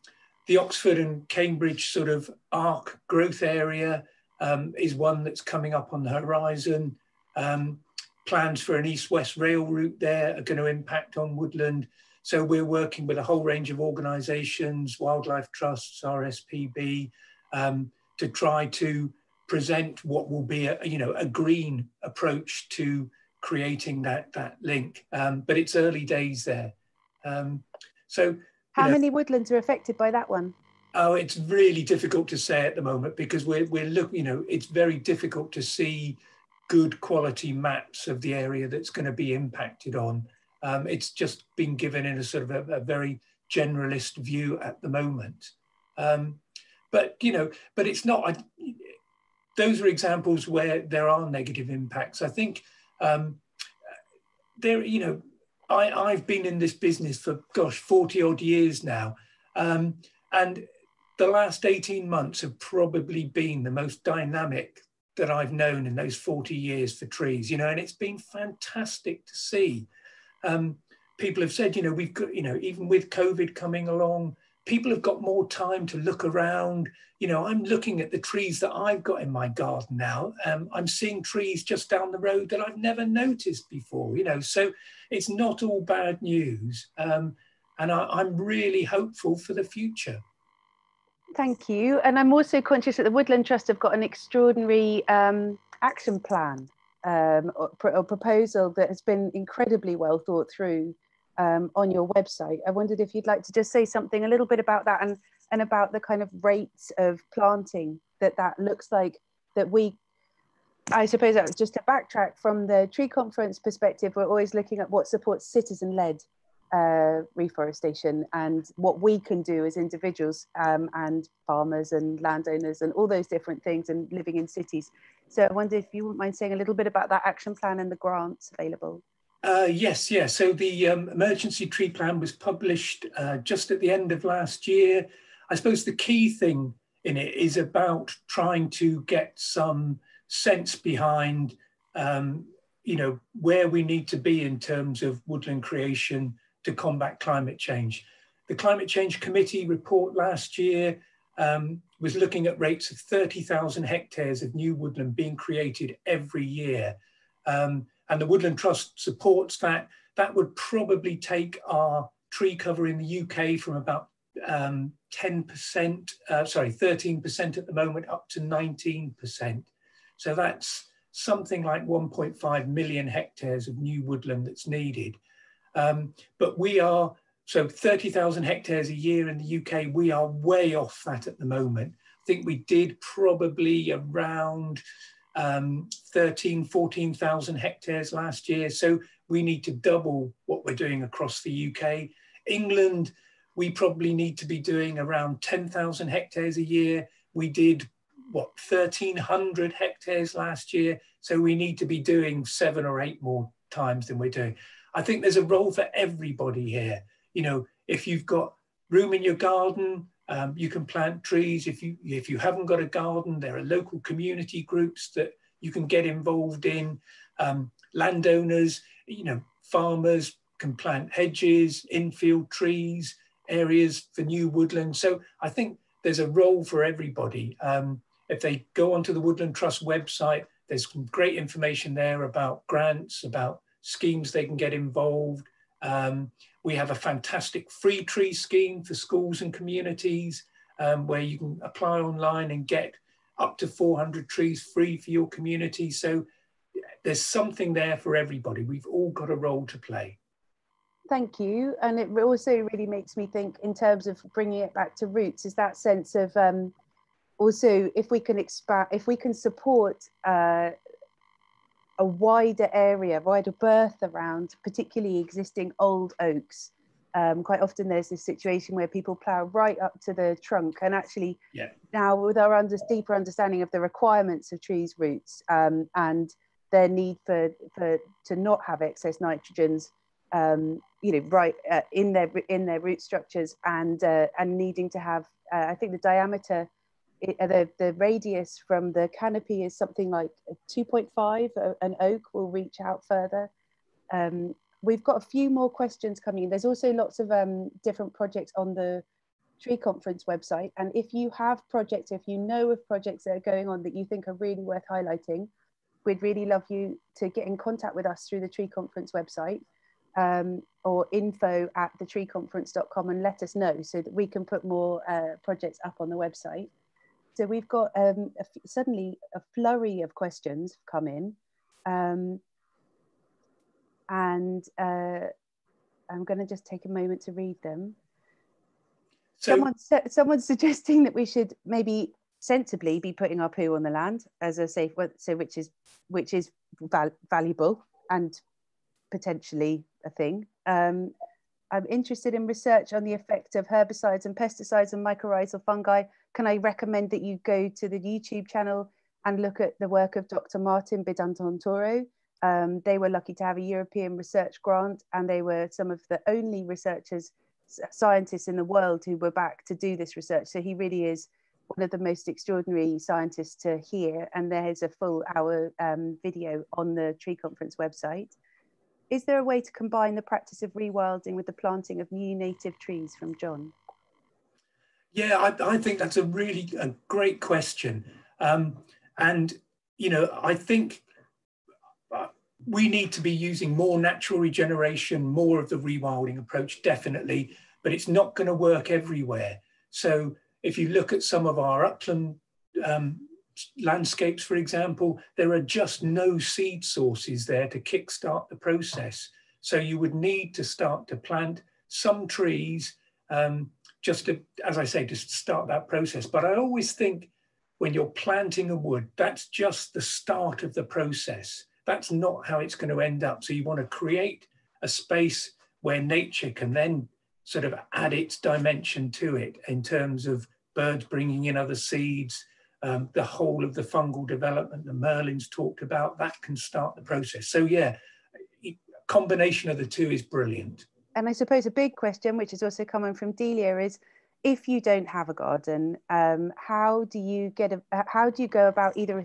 the Oxford and Cambridge sort of arc growth area um, is one that's coming up on the horizon. Um, plans for an east-west rail route there are going to impact on woodland. So we're working with a whole range of organisations, wildlife trusts, RSPB, um, to try to present what will be a you know a green approach to creating that that link. Um, but it's early days there. Um, so how know, many woodlands are affected by that one? Oh, it's really difficult to say at the moment because we're we're looking. You know, it's very difficult to see good quality maps of the area that's going to be impacted on. Um, it's just been given in a sort of a, a very generalist view at the moment. Um, but you know, but it's not. I, those are examples where there are negative impacts. I think um, there, you know, I, I've been in this business for gosh, forty odd years now, um, and the last 18 months have probably been the most dynamic that I've known in those 40 years for trees, you know, and it's been fantastic to see. Um, people have said, you know, we've got, you know, even with COVID coming along, people have got more time to look around. You know, I'm looking at the trees that I've got in my garden now. Um, I'm seeing trees just down the road that I've never noticed before, you know, so it's not all bad news. Um, and I, am really hopeful for the future. Thank you. And I'm also conscious that the Woodland Trust have got an extraordinary um, action plan um, or, or, proposal that has been incredibly well thought through um, on your website. I wondered if you'd like to just say something a little bit about that and, and about the kind of rates of planting that that looks like that we, I suppose that was just to backtrack from the tree conference perspective, we're always looking at what supports citizen-led uh, reforestation and what we can do as individuals um, and farmers and landowners and all those different things and living in cities. So I wonder if you wouldn't mind saying a little bit about that action plan and the grants available. Uh, yes, yes. So the um, emergency tree plan was published uh, just at the end of last year. I suppose the key thing in it is about trying to get some sense behind, um, you know, where we need to be in terms of woodland creation to combat climate change. The Climate Change Committee report last year um, was looking at rates of 30,000 hectares of new woodland being created every year. Um, and the Woodland Trust supports that. That would probably take our tree cover in the UK from about um, 10%, uh, sorry, 13% at the moment up to 19%. So that's something like 1.5 million hectares of new woodland that's needed. Um, but we are, so 30,000 hectares a year in the UK, we are way off that at the moment. I think we did probably around um, 13, 14,000 hectares last year. So we need to double what we're doing across the UK. England, we probably need to be doing around 10,000 hectares a year. We did what 1,300 hectares last year. So we need to be doing seven or eight more times than we're doing. I think there's a role for everybody here. You know, if you've got room in your garden, um, you can plant trees. If you if you haven't got a garden, there are local community groups that you can get involved in. Um, landowners, you know, farmers can plant hedges, infield trees, areas for new woodland. So I think there's a role for everybody. Um, if they go onto the Woodland Trust website, there's some great information there about grants, about schemes they can get involved. Um, we have a fantastic free tree scheme for schools and communities um, where you can apply online and get up to 400 trees free for your community. So there's something there for everybody. We've all got a role to play. Thank you. And it also really makes me think in terms of bringing it back to roots is that sense of um, also if we can expand, if we can support uh, a wider area, wider berth around, particularly existing old oaks. Um, quite often there's this situation where people plough right up to the trunk and actually yeah. now with our under, deeper understanding of the requirements of trees roots um, and their need for, for to not have excess nitrogens um, you know right uh, in their in their root structures and uh, and needing to have uh, I think the diameter it, uh, the, the radius from the canopy is something like 2.5, an oak will reach out further. Um, we've got a few more questions coming in. There's also lots of um, different projects on the tree conference website. And if you have projects, if you know of projects that are going on that you think are really worth highlighting, we'd really love you to get in contact with us through the tree conference website um, or info at thetreeconference.com and let us know so that we can put more uh, projects up on the website. So we've got um, a suddenly a flurry of questions come in. Um, and uh, I'm going to just take a moment to read them. So, someone, someone's <laughs> suggesting that we should maybe sensibly be putting our poo on the land as a safe, so which is which is val valuable and potentially a thing. Um, I'm interested in research on the effect of herbicides and pesticides and mycorrhizal fungi can I recommend that you go to the YouTube channel and look at the work of Dr. Martin Bidartondo Um, they were lucky to have a European research grant and they were some of the only researchers, scientists in the world who were back to do this research. So he really is one of the most extraordinary scientists to hear. And there is a full hour um, video on the tree conference website. Is there a way to combine the practice of rewilding with the planting of new native trees from John? Yeah, I, I think that's a really a great question. Um, and, you know, I think uh, we need to be using more natural regeneration, more of the rewilding approach, definitely, but it's not going to work everywhere. So if you look at some of our upland um, landscapes, for example, there are just no seed sources there to kickstart the process. So you would need to start to plant some trees um, just to, as I say, to start that process. But I always think when you're planting a wood, that's just the start of the process. That's not how it's going to end up. So you want to create a space where nature can then sort of add its dimension to it in terms of birds bringing in other seeds, um, the whole of the fungal development that Merlin's talked about, that can start the process. So yeah, combination of the two is brilliant and I suppose a big question, which is also coming from Delia, is if you don't have a garden, um, how do you get a, uh, how do you go about either um,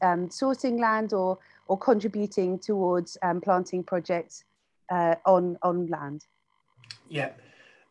um, sourcing land or or contributing towards um, planting projects uh, on on land? Yeah,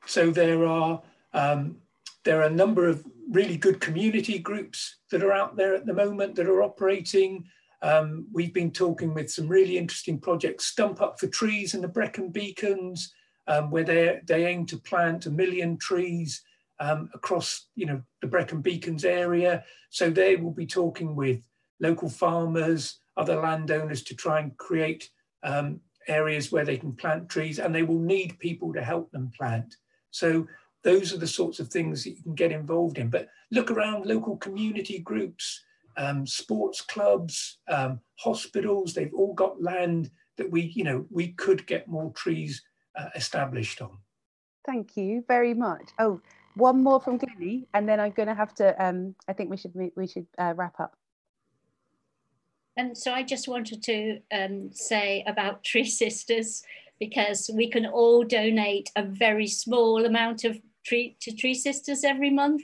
so there are um, there are a number of really good community groups that are out there at the moment that are operating. Um, we've been talking with some really interesting projects, Stump Up for Trees in the Brecon Beacons, um, where they, they aim to plant a million trees um, across you know, the Brecon Beacons area. So they will be talking with local farmers, other landowners to try and create um, areas where they can plant trees and they will need people to help them plant. So those are the sorts of things that you can get involved in. But look around local community groups, um, sports clubs, um, hospitals, they've all got land that we, you know, we could get more trees uh, established on. Thank you very much. Oh, one more from Glennie, and then I'm going to have to. Um, I think we should we should uh, wrap up. And so I just wanted to um, say about <laughs> Tree Sisters because we can all donate a very small amount of tree to Tree Sisters every month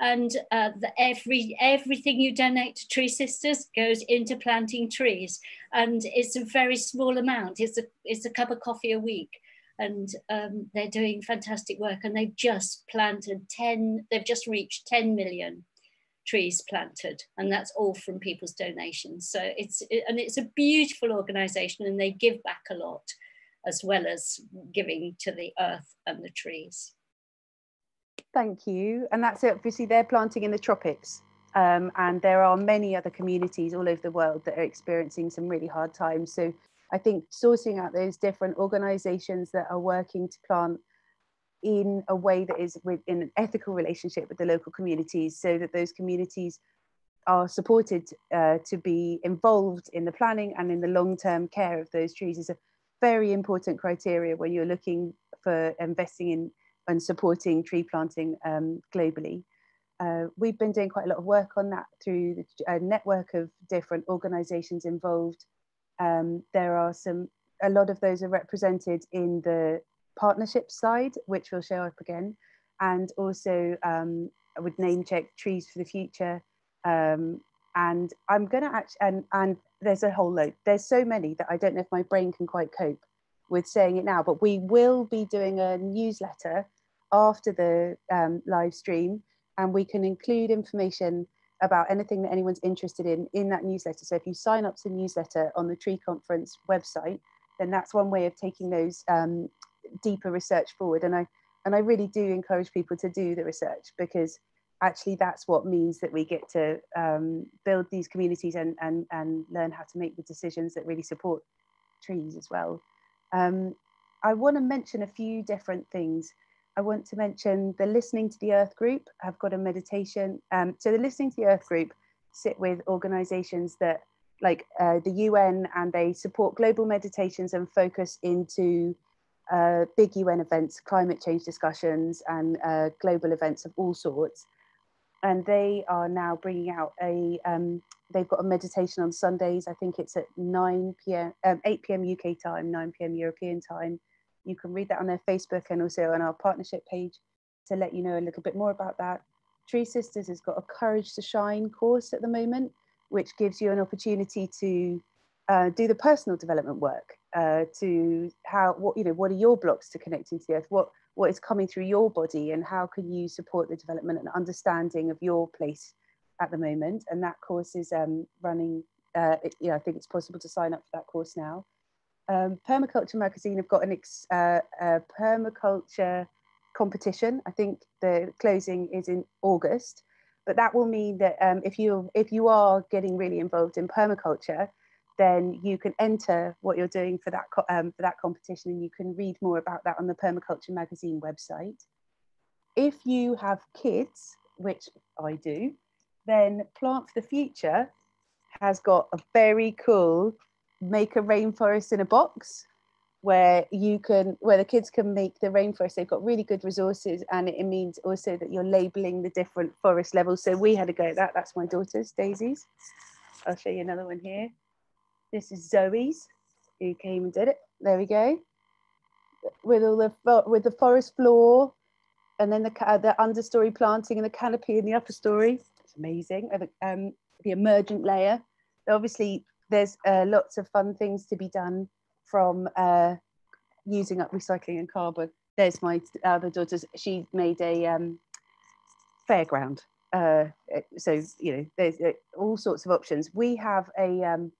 and uh, the, every everything you donate to Tree Sisters goes into planting trees, and it's a very small amount. It's a it's a cup of coffee a week, and um, they're doing fantastic work. And they've just planted ten. They've just reached ten million trees planted, and that's all from people's donations. So it's it, and it's a beautiful organisation, and they give back a lot, as well as giving to the earth and the trees. Thank you. And that's it. Obviously, they're planting in the tropics. Um, and there are many other communities all over the world that are experiencing some really hard times. So I think sourcing out those different organizations that are working to plant in a way that is in an ethical relationship with the local communities so that those communities are supported uh, to be involved in the planning and in the long-term care of those trees is a very important criteria when you're looking for investing in and supporting tree planting um, globally. Uh, we've been doing quite a lot of work on that through uh, network of different organizations involved. Um, there are some, a lot of those are represented in the partnership side, which will show up again. And also um, I would name check Trees for the Future. Um, and I'm gonna actually, and, and there's a whole load. There's so many that I don't know if my brain can quite cope with saying it now, but we will be doing a newsletter after the um, live stream and we can include information about anything that anyone's interested in in that newsletter. So if you sign up to the newsletter on the Tree Conference website, then that's one way of taking those um, deeper research forward. And I and I really do encourage people to do the research because actually that's what means that we get to um, build these communities and, and, and learn how to make the decisions that really support trees as well. Um, I want to mention a few different things I want to mention the Listening to the Earth group. I've got a meditation. Um, so the Listening to the Earth group sit with organizations that like uh, the UN and they support global meditations and focus into uh, big UN events, climate change discussions and uh, global events of all sorts. And they are now bringing out a, um, they've got a meditation on Sundays. I think it's at 9 p.m., um, 8 p.m. UK time, 9 p.m. European time you can read that on their Facebook and also on our partnership page to let you know a little bit more about that. Tree Sisters has got a Courage to Shine course at the moment, which gives you an opportunity to uh, do the personal development work, uh, to how what you know what are your blocks to connecting to the earth? What what is coming through your body and how can you support the development and understanding of your place at the moment. And that course is um, running, uh, it, you know, I think it's possible to sign up for that course now. Um, Permaculture Magazine have got an ex, uh, permaculture competition. I think the closing is in August, but that will mean that um, if you if you are getting really involved in permaculture, then you can enter what you're doing for that um, for that competition, and you can read more about that on the Permaculture Magazine website. If you have kids, which I do, then Plant for the Future has got a very cool make a rainforest in a box where you can where the kids can make the rainforest. They've got really good resources and it, means also that you're labeling the different forest levels. So we had a go at that. That's my daughter's daisies i'll show you another one here. This is zoe's who came and did it. There we go. With all the with the forest floor and then the the understory planting and the canopy in the upper story. It's amazing. Um, the emergent layer. Obviously there's uh, lots of fun things to be done from uh, using up recycling and carbon. There's my other daughter's, she made a um, fairground. Uh, so, you know, there's uh, all sorts of options. We have a um,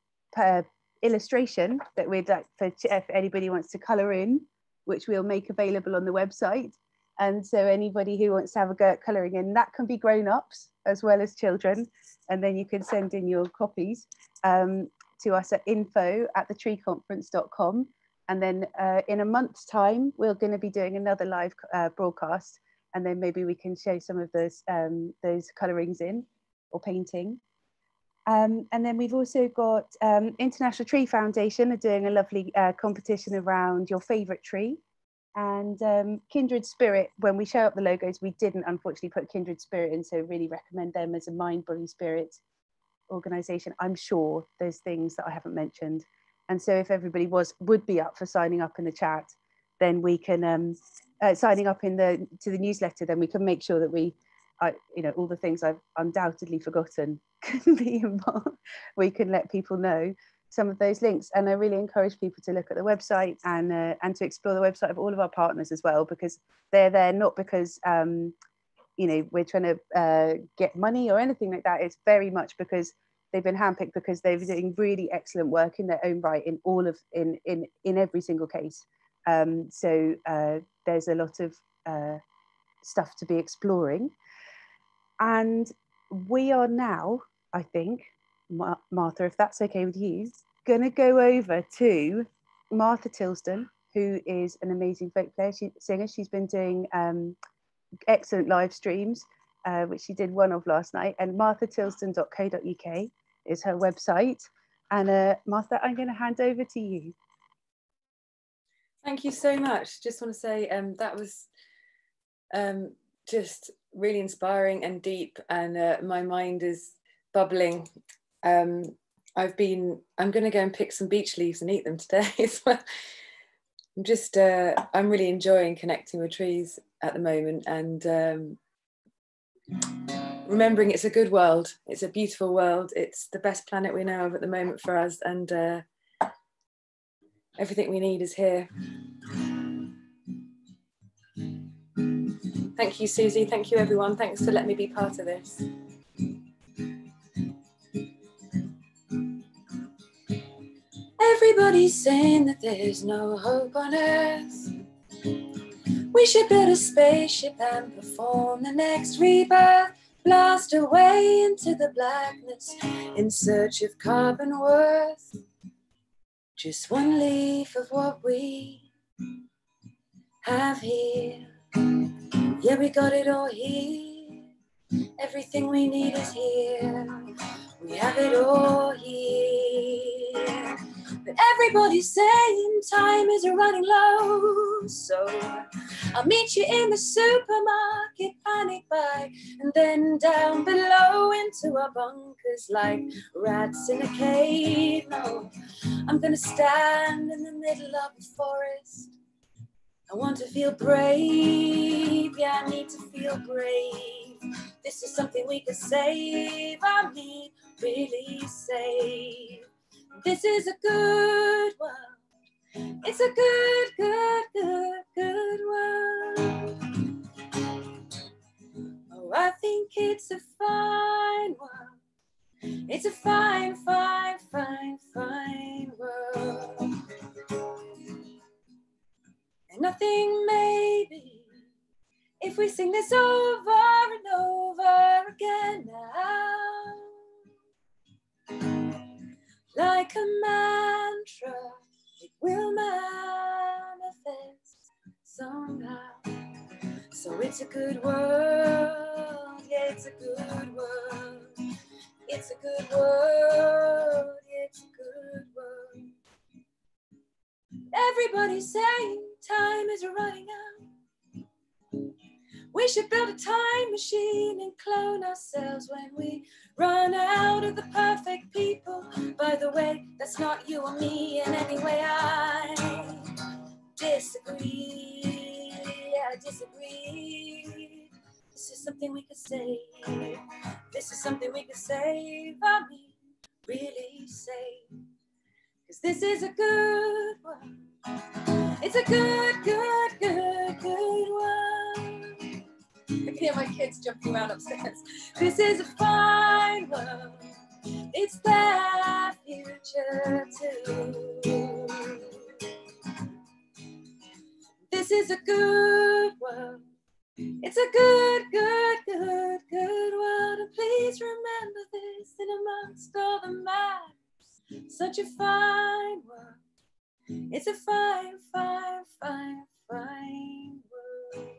illustration that we'd like for if anybody wants to colour in, which we'll make available on the website. And so anybody who wants to have a go at colouring in, that can be grown-ups as well as children. And then you can send in your copies. Um, to us at info at thetreeconference.com. And then uh, in a month's time, we're going to be doing another live uh, broadcast. And then maybe we can show some of those, um, those colorings in or painting. Um, and then we've also got um, International Tree Foundation are doing a lovely uh, competition around your favorite tree. And um, Kindred Spirit, when we show up the logos, we didn't unfortunately put Kindred Spirit in, so really recommend them as a mind, body, spirit organization i'm sure there's things that i haven't mentioned. And so if everybody was would be up for signing up in the chat then we can um uh, signing up in the to the newsletter then we can make sure that we I, you know all the things i've undoubtedly forgotten <laughs> can be involved we can let people know some of those links. And i really encourage people to look at the website and uh, and to explore the website of all of our partners as well because they're there not because um, you know we're trying to uh, get money or anything like that it's very much because they've been handpicked because they're doing really excellent work in their own right in all of in in in every single case. Um, so uh, there's a lot of uh, stuff to be exploring. And we are now i think Ma martha if that's okay with you going to go over to martha tilston who is an amazing folk player. She, singer. She's been doing um, excellent live streams, uh, which she did one of last night. And marthatilston.co.uk is her website. And uh, Martha, I'm going to hand over to you. Thank you so much. Just want to say um, that was um, just really inspiring and deep, and uh, my mind is bubbling. Um, I've been, I'm going to go and pick some beech leaves and eat them today <laughs> as well. I'm just, uh, I'm really enjoying connecting with trees at the moment and um, remembering it's a good world. It's a beautiful world. It's the best planet we know of at the moment for us, and uh, everything we need is here. Thank you, Suzi. Thank you, everyone. Thanks for letting me be part of this. Everybody's saying that there's no hope on earth. We should build a spaceship and perform the next rebirth. Blast away into the blackness in search of carbon worth. Just one leaf of what we have here. Yeah, we got it all here. Everything we need is here. We have it all here. But everybody's saying time is running low. So I'll meet you in the supermarket, panic buy, and then down below into our bunkers like rats in a cave. No, I'm gonna stand in the middle of the forest. I want to feel brave, yeah, I need to feel brave. This is something we can save, I mean, really save. This is a good world. It's a good, good, good, good world. Oh, I think it's a fine world. It's a fine, fine, fine, fine world. And nothing maybe if we sing this over and over again now. Like a mantra, it will manifest somehow. So it's a good world, yeah, it's a good world. It's a good world, it's a good world. Everybody's saying time is running out. We should build a time machine and clone ourselves when we run out of the perfect people. By the way, that's not you or me in any way. I disagree. I disagree. This is something we could save. This is something we could save. I mean, really save. Cause this is a good one. It's a good, good, good, good one. I can hear my kids jumping around upstairs. This is a fine world. It's their future too. This is a good world. It's a good, good, good, good world. And please remember this in amongst all the maps. Such a fine world. It's a fine, fine, fine, fine world.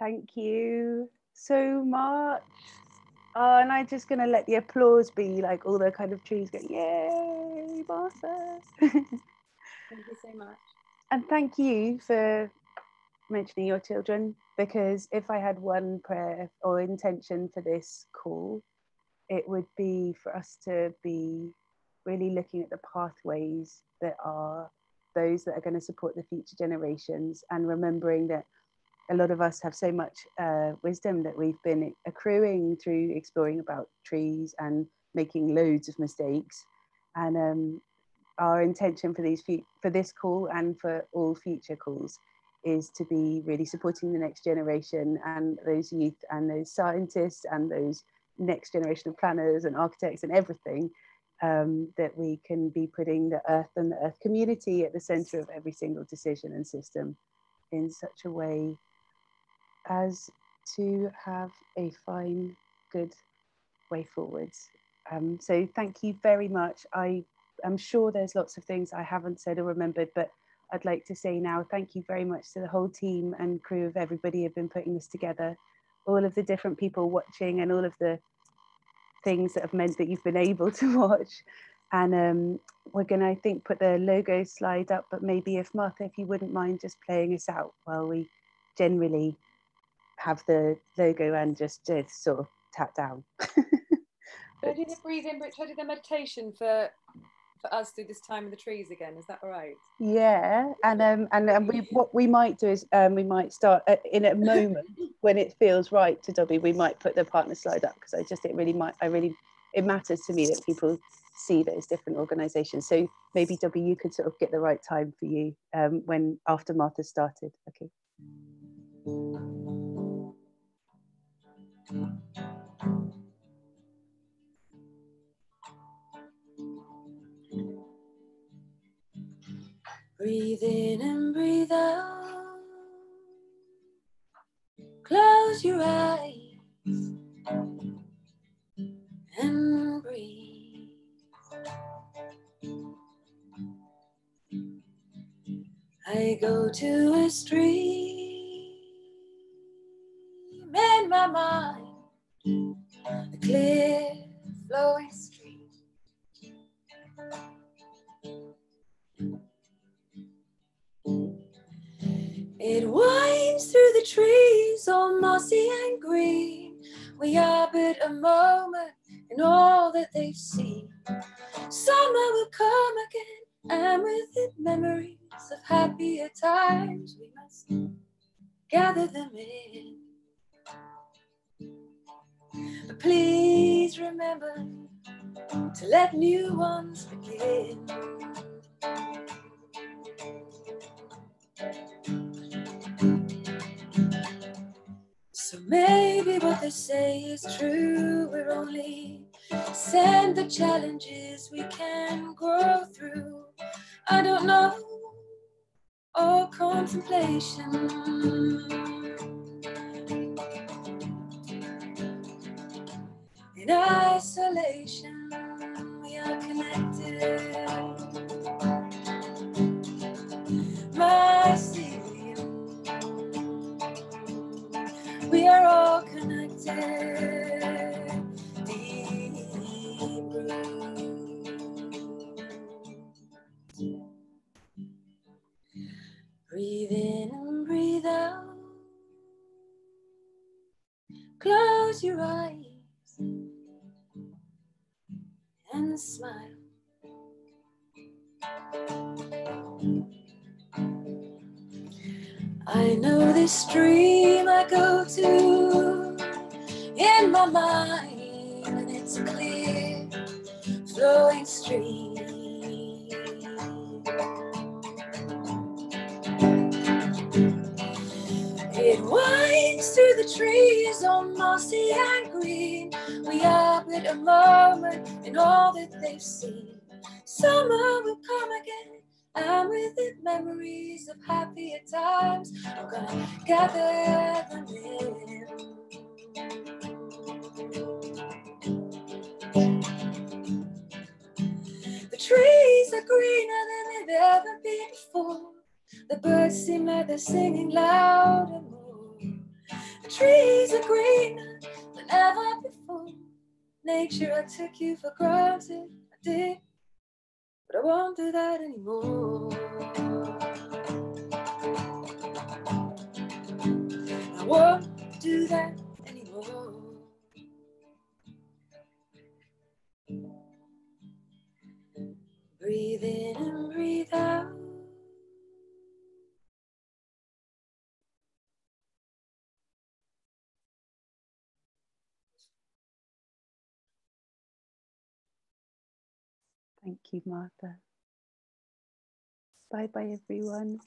Thank you so much. Oh, and I'm just gonna let the applause be like all the kind of trees going, yay, Martha. <laughs> Thank you so much. and thank you for mentioning your children because if I had one prayer or intention for this call, it would be for us to be really looking at the pathways that are those that are going to support the future generations and remembering that a lot of us have so much uh, wisdom that we've been accruing through exploring about trees and making loads of mistakes. And um, our intention for these for this call and for all future calls is to be really supporting the next generation and those youth and those scientists and those next generation of planners and architects and everything um, that we can be putting the earth and the earth community at the center of every single decision and system in such a way as to have a fine, good way forwards. Um, so thank you very much. I am sure there's lots of things I haven't said or remembered, but I'd like to say now thank you very much to the whole team and crew of everybody who've been putting this together, all of the different people watching and all of the things that have meant that you've been able to <laughs> watch. And um, we're going to, I think, put the logo slide up, but maybe if Martha, if you wouldn't mind just playing us out while we generally have the logo and just, just sort of tap down. <laughs> I do the breathe in, but I do the meditation for for us through this time of the trees again? Is that right? Yeah, and um, and, and we what we might do is um, we might start uh, in a moment <laughs> when it feels right to Dobby. We might put the partner slide up because I just it really might I really it matters to me that people see those different organisations. So maybe Dobby, you could sort of get the right time for you um, when after Martha started. Okay. Breathe in and breathe out. Close your eyes and breathe. I go to a stream in my mind, a clear flowing stream. It winds through the trees, all mossy and green. We are but a moment in all that they've seen. Summer will come again, and with it memories of happier times. We must gather them in. But please remember to let new ones begin. So maybe what they say is true. We're only send the challenges we can grow through. I don't know, or contemplation. In isolation, we are connected. Breathe in and breathe out. Close your eyes and smile. I know this dream I go to my mind, and it's a clear flowing stream. It winds through the trees on mossy and green. We are but a moment in all that they've seen. Summer will come again and with it, memories of happier times. I'm gonna gather them in. Trees are greener than they've ever been before. The birds seem like they're singing louder more. The trees are greener than ever before. Nature, I took you for granted. I did but I won't do that anymore. I won't do that Breathe in and breathe out. Thank you, Martha. Bye bye, everyone.